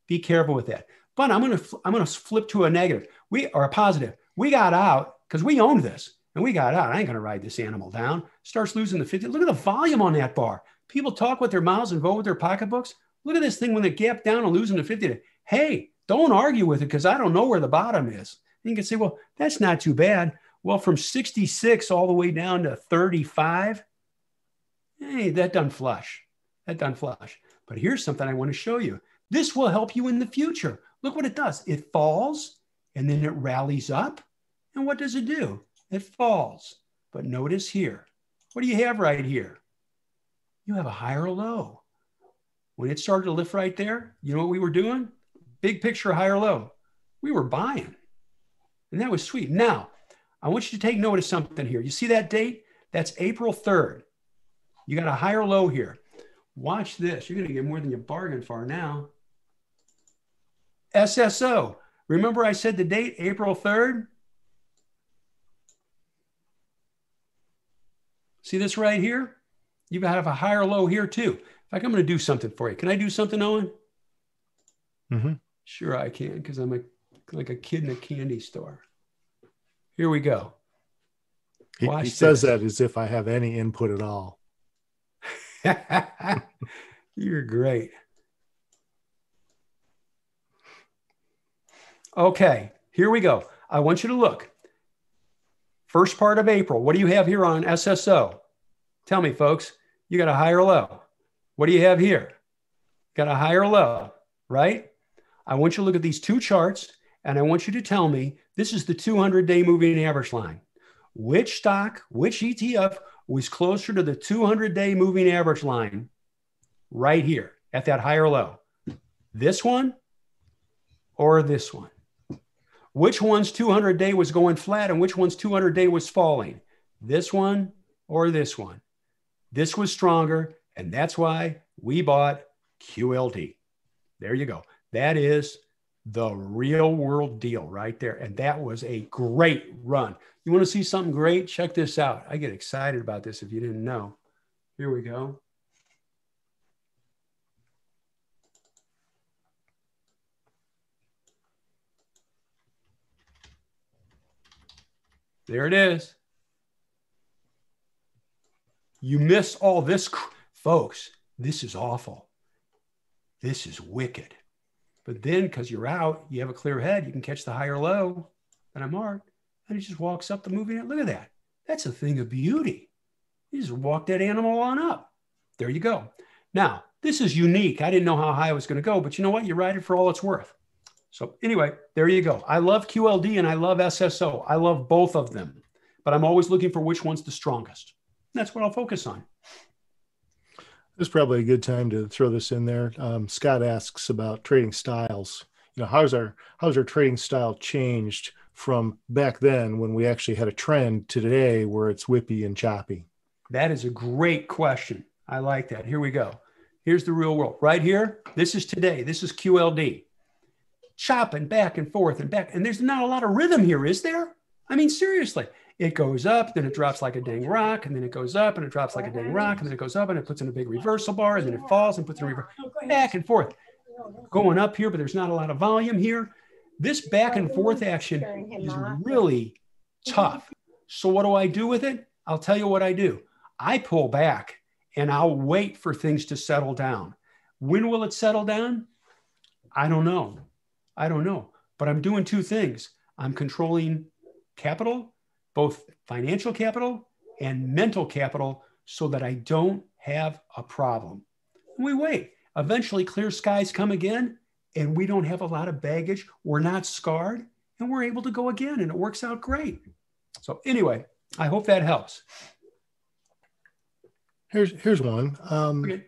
Be careful with that. But I'm going to I'm going to flip to a negative. We are a positive. We got out because we owned this and we got out. I ain't going to ride this animal down. Starts losing the 50. Look at the volume on that bar. People talk with their mouths and vote with their pocketbooks. Look at this thing when they gap down and losing the 50. Hey, don't argue with it because I don't know where the bottom is. And you can say, well, that's not too bad. Well, from 66 all the way down to 35, hey, that done flush. That done flush. But here's something I want to show you. This will help you in the future. Look what it does. It falls and then it rallies up. And what does it do? It falls. But notice here. What do you have right here? you have a higher low. When it started to lift right there, you know what we were doing? Big picture, higher low. We were buying. And that was sweet. Now, I want you to take note of something here. You see that date? That's April 3rd. You got a higher low here. Watch this. You're going to get more than you bargained for now. SSO. Remember I said the date, April 3rd? See this right here? You have a higher low here too. In fact, I'm going to do something for you. Can I do something, Owen? Mm-hmm. Sure, I can because I'm a, like a kid in a candy store. Here we go. He, he says that as if I have any input at all. You're great. Okay, here we go. I want you to look. First part of April. What do you have here on SSO? Tell me, folks, you got a higher low. What do you have here? Got a higher low, right? I want you to look at these two charts and I want you to tell me this is the 200 day moving average line. Which stock, which ETF was closer to the 200 day moving average line right here at that higher low? This one or this one? Which one's 200 day was going flat and which one's 200 day was falling? This one or this one? This was stronger, and that's why we bought QLD. There you go. That is the real world deal right there. And that was a great run. You want to see something great? Check this out. I get excited about this if you didn't know. Here we go. There it is. You miss all this, folks. This is awful. This is wicked. But then, because you're out, you have a clear head, you can catch the higher low that I marked, and he just walks up the moving. Look at that. That's a thing of beauty. You just walk that animal on up. There you go. Now, this is unique. I didn't know how high I was going to go, but you know what? You ride it for all it's worth. So anyway, there you go. I love QLD and I love SSO. I love both of them, but I'm always looking for which one's the strongest. That's what I'll focus on. This is probably a good time to throw this in there. Um, Scott asks about trading styles. You know, how's our how's our trading style changed from back then when we actually had a trend to today where it's whippy and choppy? That is a great question. I like that. Here we go. Here's the real world. Right here, this is today. This is QLD chopping back and forth and back. And there's not a lot of rhythm here, is there? I mean, seriously, it goes up, then it drops like a dang rock, and then it goes up and it drops like a dang rock, and then it goes up and it puts in a big reversal bar, and then it falls and puts in a reverse back and forth. Going up here, but there's not a lot of volume here. This back and forth action is really tough. So, what do I do with it? I'll tell you what I do. I pull back and I'll wait for things to settle down. When will it settle down? I don't know. I don't know. But I'm doing two things I'm controlling capital, both financial capital and mental capital, so that I don't have a problem. we wait. Eventually, clear skies come again, and we don't have a lot of baggage. We're not scarred, and we're able to go again, and it works out great. So, anyway, I hope that helps. Here's here's one. Um, okay.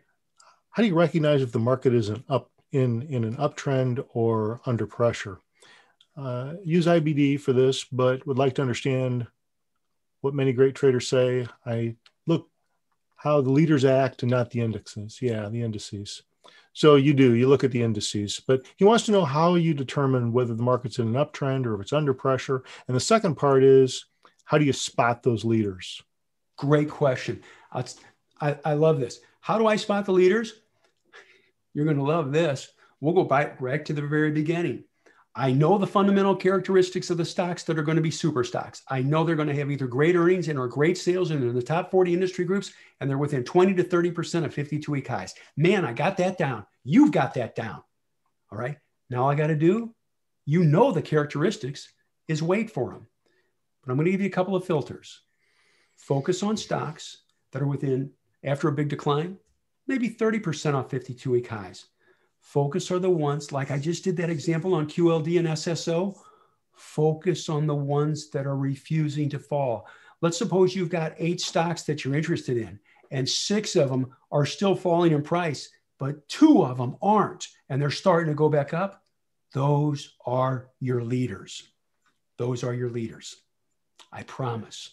How do you recognize if the market is an up in, in an uptrend or under pressure. Uh, use IBD for this, but would like to understand what many great traders say. I look how the leaders act and not the indexes. Yeah, the indices. So you do, you look at the indices, but he wants to know how you determine whether the market's in an uptrend or if it's under pressure. And the second part is how do you spot those leaders? Great question. I, I love this. How do I spot the leaders? You're going to love this. We'll go back, back to the very beginning. I know the fundamental characteristics of the stocks that are going to be super stocks. I know they're going to have either great earnings and or great sales and they're in the top 40 industry groups and they're within 20 to 30% of 52 week highs. Man, I got that down. You've got that down. All right. Now all I got to do, you know the characteristics is wait for them. But I'm going to give you a couple of filters. Focus on stocks that are within after a big decline, maybe 30% off 52 week highs. Focus are the ones, like I just did that example on QLD and SSO. Focus on the ones that are refusing to fall. Let's suppose you've got eight stocks that you're interested in, and six of them are still falling in price, but two of them aren't, and they're starting to go back up. Those are your leaders. Those are your leaders. I promise.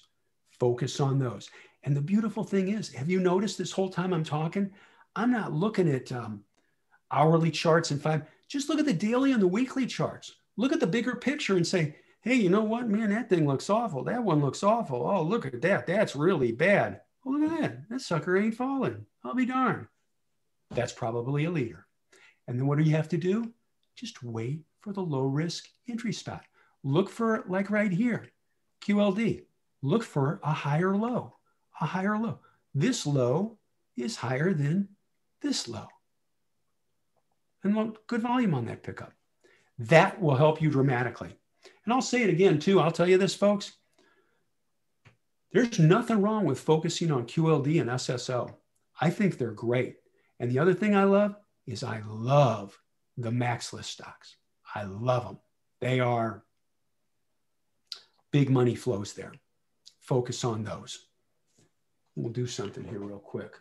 Focus on those. And the beautiful thing is, have you noticed this whole time I'm talking? I'm not looking at um, hourly charts and five. Just look at the daily and the weekly charts. Look at the bigger picture and say, hey, you know what, man, that thing looks awful. That one looks awful. Oh, look at that. That's really bad. Look at that. That sucker ain't falling. I'll be darned. That's probably a leader. And then what do you have to do? Just wait for the low risk entry spot. Look for, like right here, QLD. Look for a higher low a higher low. This low is higher than this low. And good volume on that pickup. That will help you dramatically. And I'll say it again, too. I'll tell you this, folks. There's nothing wrong with focusing on QLD and SSO. I think they're great. And the other thing I love is I love the max list stocks. I love them. They are big money flows there. Focus on those. We'll do something here real quick.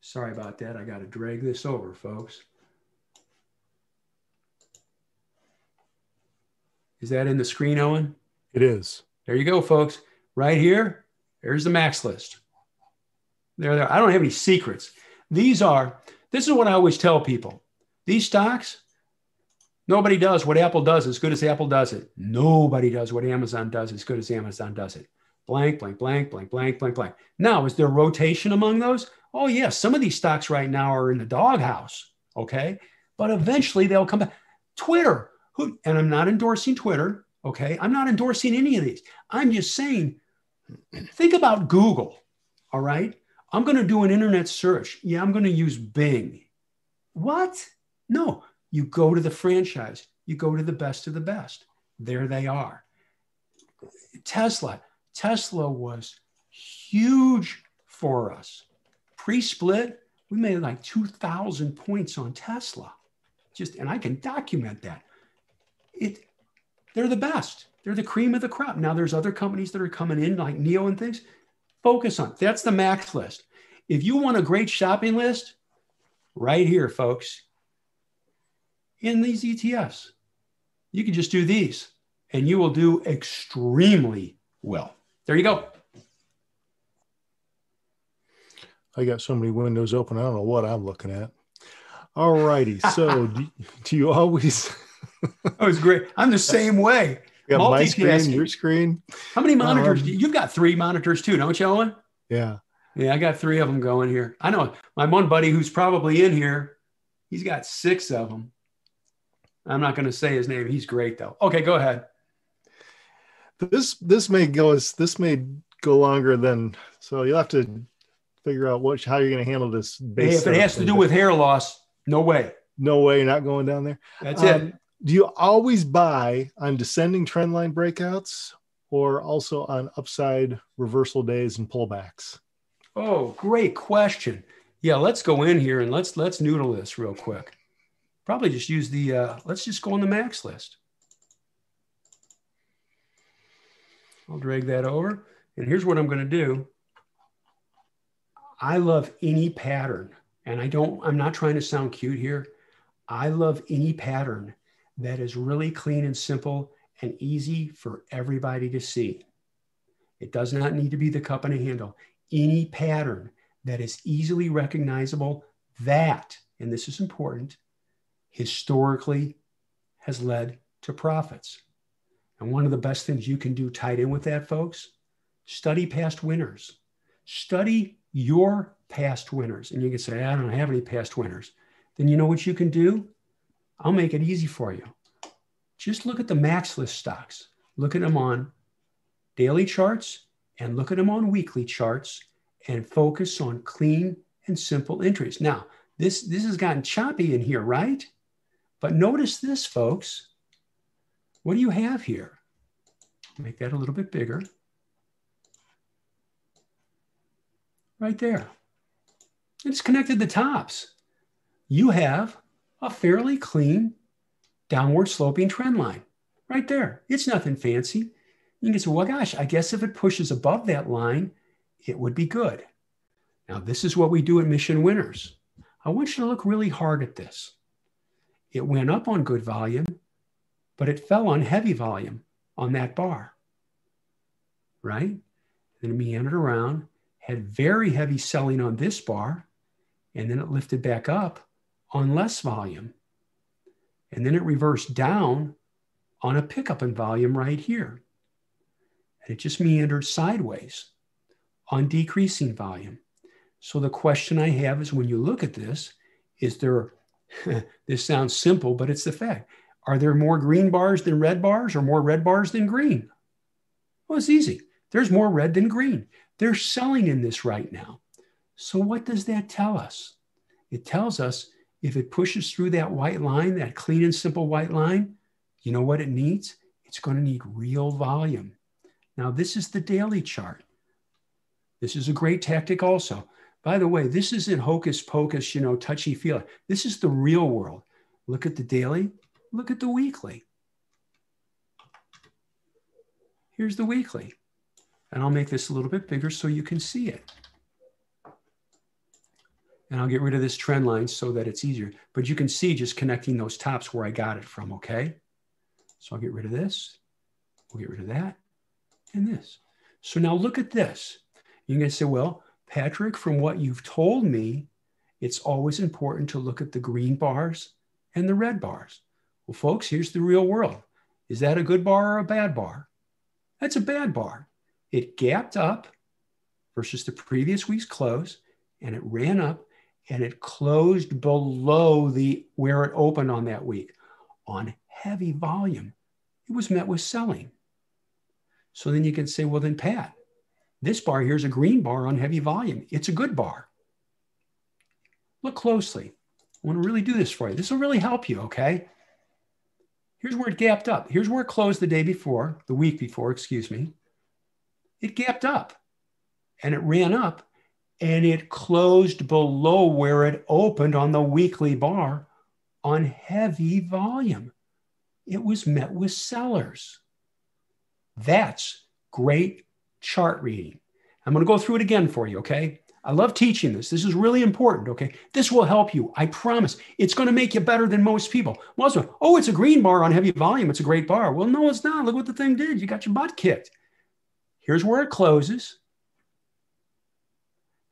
Sorry about that. I got to drag this over, folks. Is that in the screen, Owen? It is. There you go, folks. Right here, there's the max list. There, there. I don't have any secrets. These are, this is what I always tell people. These stocks, nobody does what Apple does as good as Apple does it. Nobody does what Amazon does as good as Amazon does it. Blank, blank, blank, blank, blank, blank, blank. Now, is there rotation among those? Oh, yes. Yeah, some of these stocks right now are in the doghouse. Okay. But eventually they'll come back. Twitter, who, and I'm not endorsing Twitter. Okay. I'm not endorsing any of these. I'm just saying, think about Google. All right. I'm going to do an internet search. Yeah, I'm going to use Bing. What? No, you go to the franchise, you go to the best of the best. There they are. Tesla. Tesla was huge for us. Pre split, we made like 2,000 points on Tesla. Just, and I can document that. It, they're the best. They're the cream of the crop. Now there's other companies that are coming in like NIO and things. Focus on. That's the max list. If you want a great shopping list, right here, folks, in these ETFs, you can just do these and you will do extremely well. There you go. I got so many windows open. I don't know what I'm looking at. All righty. So do, do, you always? that was great. I'm the same way. You got my screen, your screen. How many monitors? Um, you've got three monitors too, don't you, Owen? Yeah. Yeah, I got three of them going here. I know my one buddy who's probably in here, he's got six of them. I'm not going to say his name. He's great though. Okay, go ahead. This this may go as this may go longer than so you'll have to figure out what how you're going to handle this. Hey, if it has to do with hair loss, no way. No way, you're not going down there. That's um, it. Do you always buy on descending trend line breakouts or also on upside reversal days and pullbacks? Oh, great question. Yeah, let's go in here and let's let's noodle this real quick. Probably just use the uh, let's just go on the max list. I'll drag that over. And here's what I'm going to do. I love any pattern. And I don't, I'm not trying to sound cute here. I love any pattern that is really clean and simple and easy for everybody to see. It does not need to be the cup and a handle. Any pattern that is easily recognizable, that, and this is important, historically has led to profits. And one of the best things you can do tied in with that, folks, study past winners. Study your past winners. And you can say, I don't have any past winners. Then you know what you can do? I'll make it easy for you. Just look at the max list stocks. Look at them on daily charts and look at them on weekly charts and focus on clean and simple entries. Now, this, this has gotten choppy in here, right? But notice this, folks. What do you have here? Make that a little bit bigger. Right there. It's connected the tops. You have a fairly clean downward sloping trend line right there. It's nothing fancy. You can say, well, gosh, I guess if it pushes above that line, it would be good. Now, this is what we do at Mission Winners. I want you to look really hard at this. It went up on good volume, but it fell on heavy volume on that bar, right? Then it meandered around, had very heavy selling on this bar, and then it lifted back up on less volume. And then it reversed down on a pickup in volume right here. And it just meandered sideways on decreasing volume. So the question I have is when you look at this, is there, this sounds simple, but it's the fact. Are there more green bars than red bars or more red bars than green? Well, it's easy. There's more red than green. They're selling in this right now. So, what does that tell us? It tells us if it pushes through that white line, that clean and simple white line, you know what it needs? It's going to need real volume. Now, this is the daily chart. This is a great tactic also. By the way, this isn't hocus pocus, you know, touchy feely. This is the real world. Look at the daily, look at the weekly. Here's the weekly. And I'll make this a little bit bigger so you can see it. And I'll get rid of this trend line so that it's easier. But you can see just connecting those tops where I got it from, okay? So I'll get rid of this. We'll get rid of that and this. So now look at this. You're going to say, well, Patrick, from what you've told me, it's always important to look at the green bars and the red bars. Well, folks, here's the real world. Is that a good bar or a bad bar? That's a bad bar. It gapped up versus the previous week's close, and it ran up and it closed below the where it opened on that week. On heavy volume, it was met with selling. So then you can say, well, then, Pat, this bar here is a green bar on heavy volume. It's a good bar. Look closely. I want to really do this for you. This will really help you, okay? Here's where it gapped up. Here's where it closed the day before, the week before, excuse me. It gapped up and it ran up and it closed below where it opened on the weekly bar on heavy volume. It was met with sellers. That's great chart reading. I'm going to go through it again for you, okay? I love teaching this. This is really important, okay? This will help you. I promise. It's going to make you better than most people. Most of oh, it's a green bar on heavy volume. It's a great bar. Well, no, it's not. Look what the thing did. You got your butt kicked. Here's where it closes.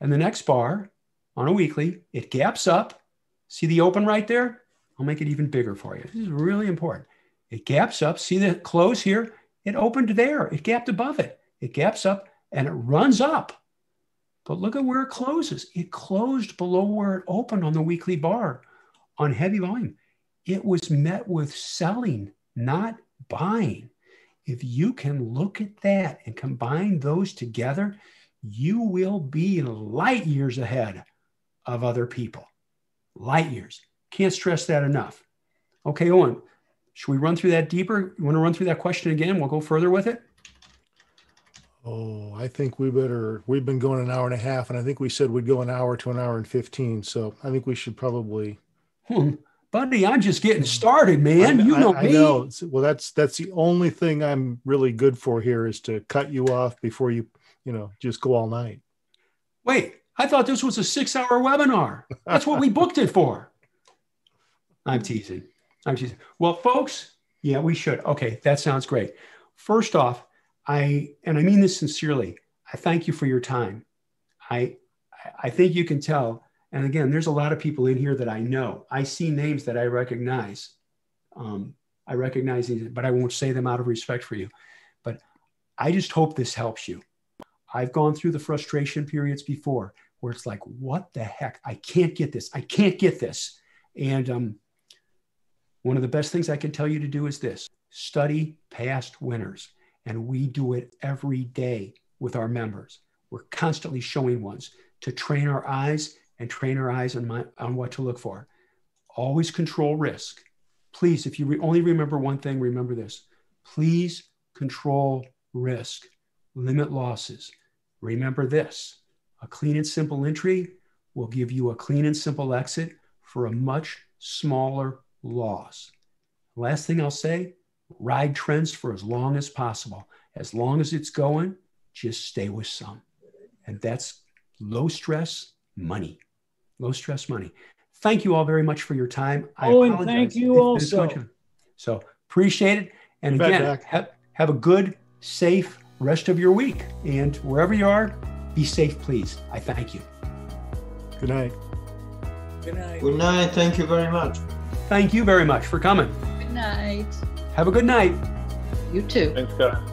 And the next bar on a weekly, it gaps up. See the open right there? I'll make it even bigger for you. This is really important. It gaps up. See the close here? It opened there. It gapped above it. It gaps up and it runs up. But look at where it closes. It closed below where it opened on the weekly bar on heavy volume. It was met with selling, not buying. If you can look at that and combine those together, you will be light years ahead of other people. Light years. Can't stress that enough. Okay, Owen, should we run through that deeper? You want to run through that question again? We'll go further with it. Oh, I think we better. We've been going an hour and a half, and I think we said we'd go an hour to an hour and 15. So I think we should probably. Hmm. Buddy, I'm just getting started, man. I, you know I, me. Know. Well, that's that's the only thing I'm really good for here is to cut you off before you, you know, just go all night. Wait, I thought this was a six hour webinar. That's what we booked it for. I'm teasing. I'm teasing. Well, folks, yeah, we should. Okay, that sounds great. First off, I, and I mean this sincerely, I thank you for your time. I, I think you can tell. And again, there's a lot of people in here that I know. I see names that I recognize. Um, I recognize these, but I won't say them out of respect for you. But I just hope this helps you. I've gone through the frustration periods before where it's like, what the heck? I can't get this. I can't get this. And um, one of the best things I can tell you to do is this study past winners. And we do it every day with our members. We're constantly showing ones to train our eyes and train our eyes on, my, on what to look for. Always control risk. Please, if you re- only remember one thing, remember this. Please control risk, limit losses. Remember this a clean and simple entry will give you a clean and simple exit for a much smaller loss. Last thing I'll say ride trends for as long as possible. As long as it's going, just stay with some. And that's low stress money. Low stress money. Thank you all very much for your time. I oh, and thank you also. So appreciate it. And you again, have, have a good, safe rest of your week. And wherever you are, be safe, please. I thank you. Good night. Good night. Good night. Thank you very much. Thank you very much for coming. Good night. Have a good night. You too. Thanks, guys.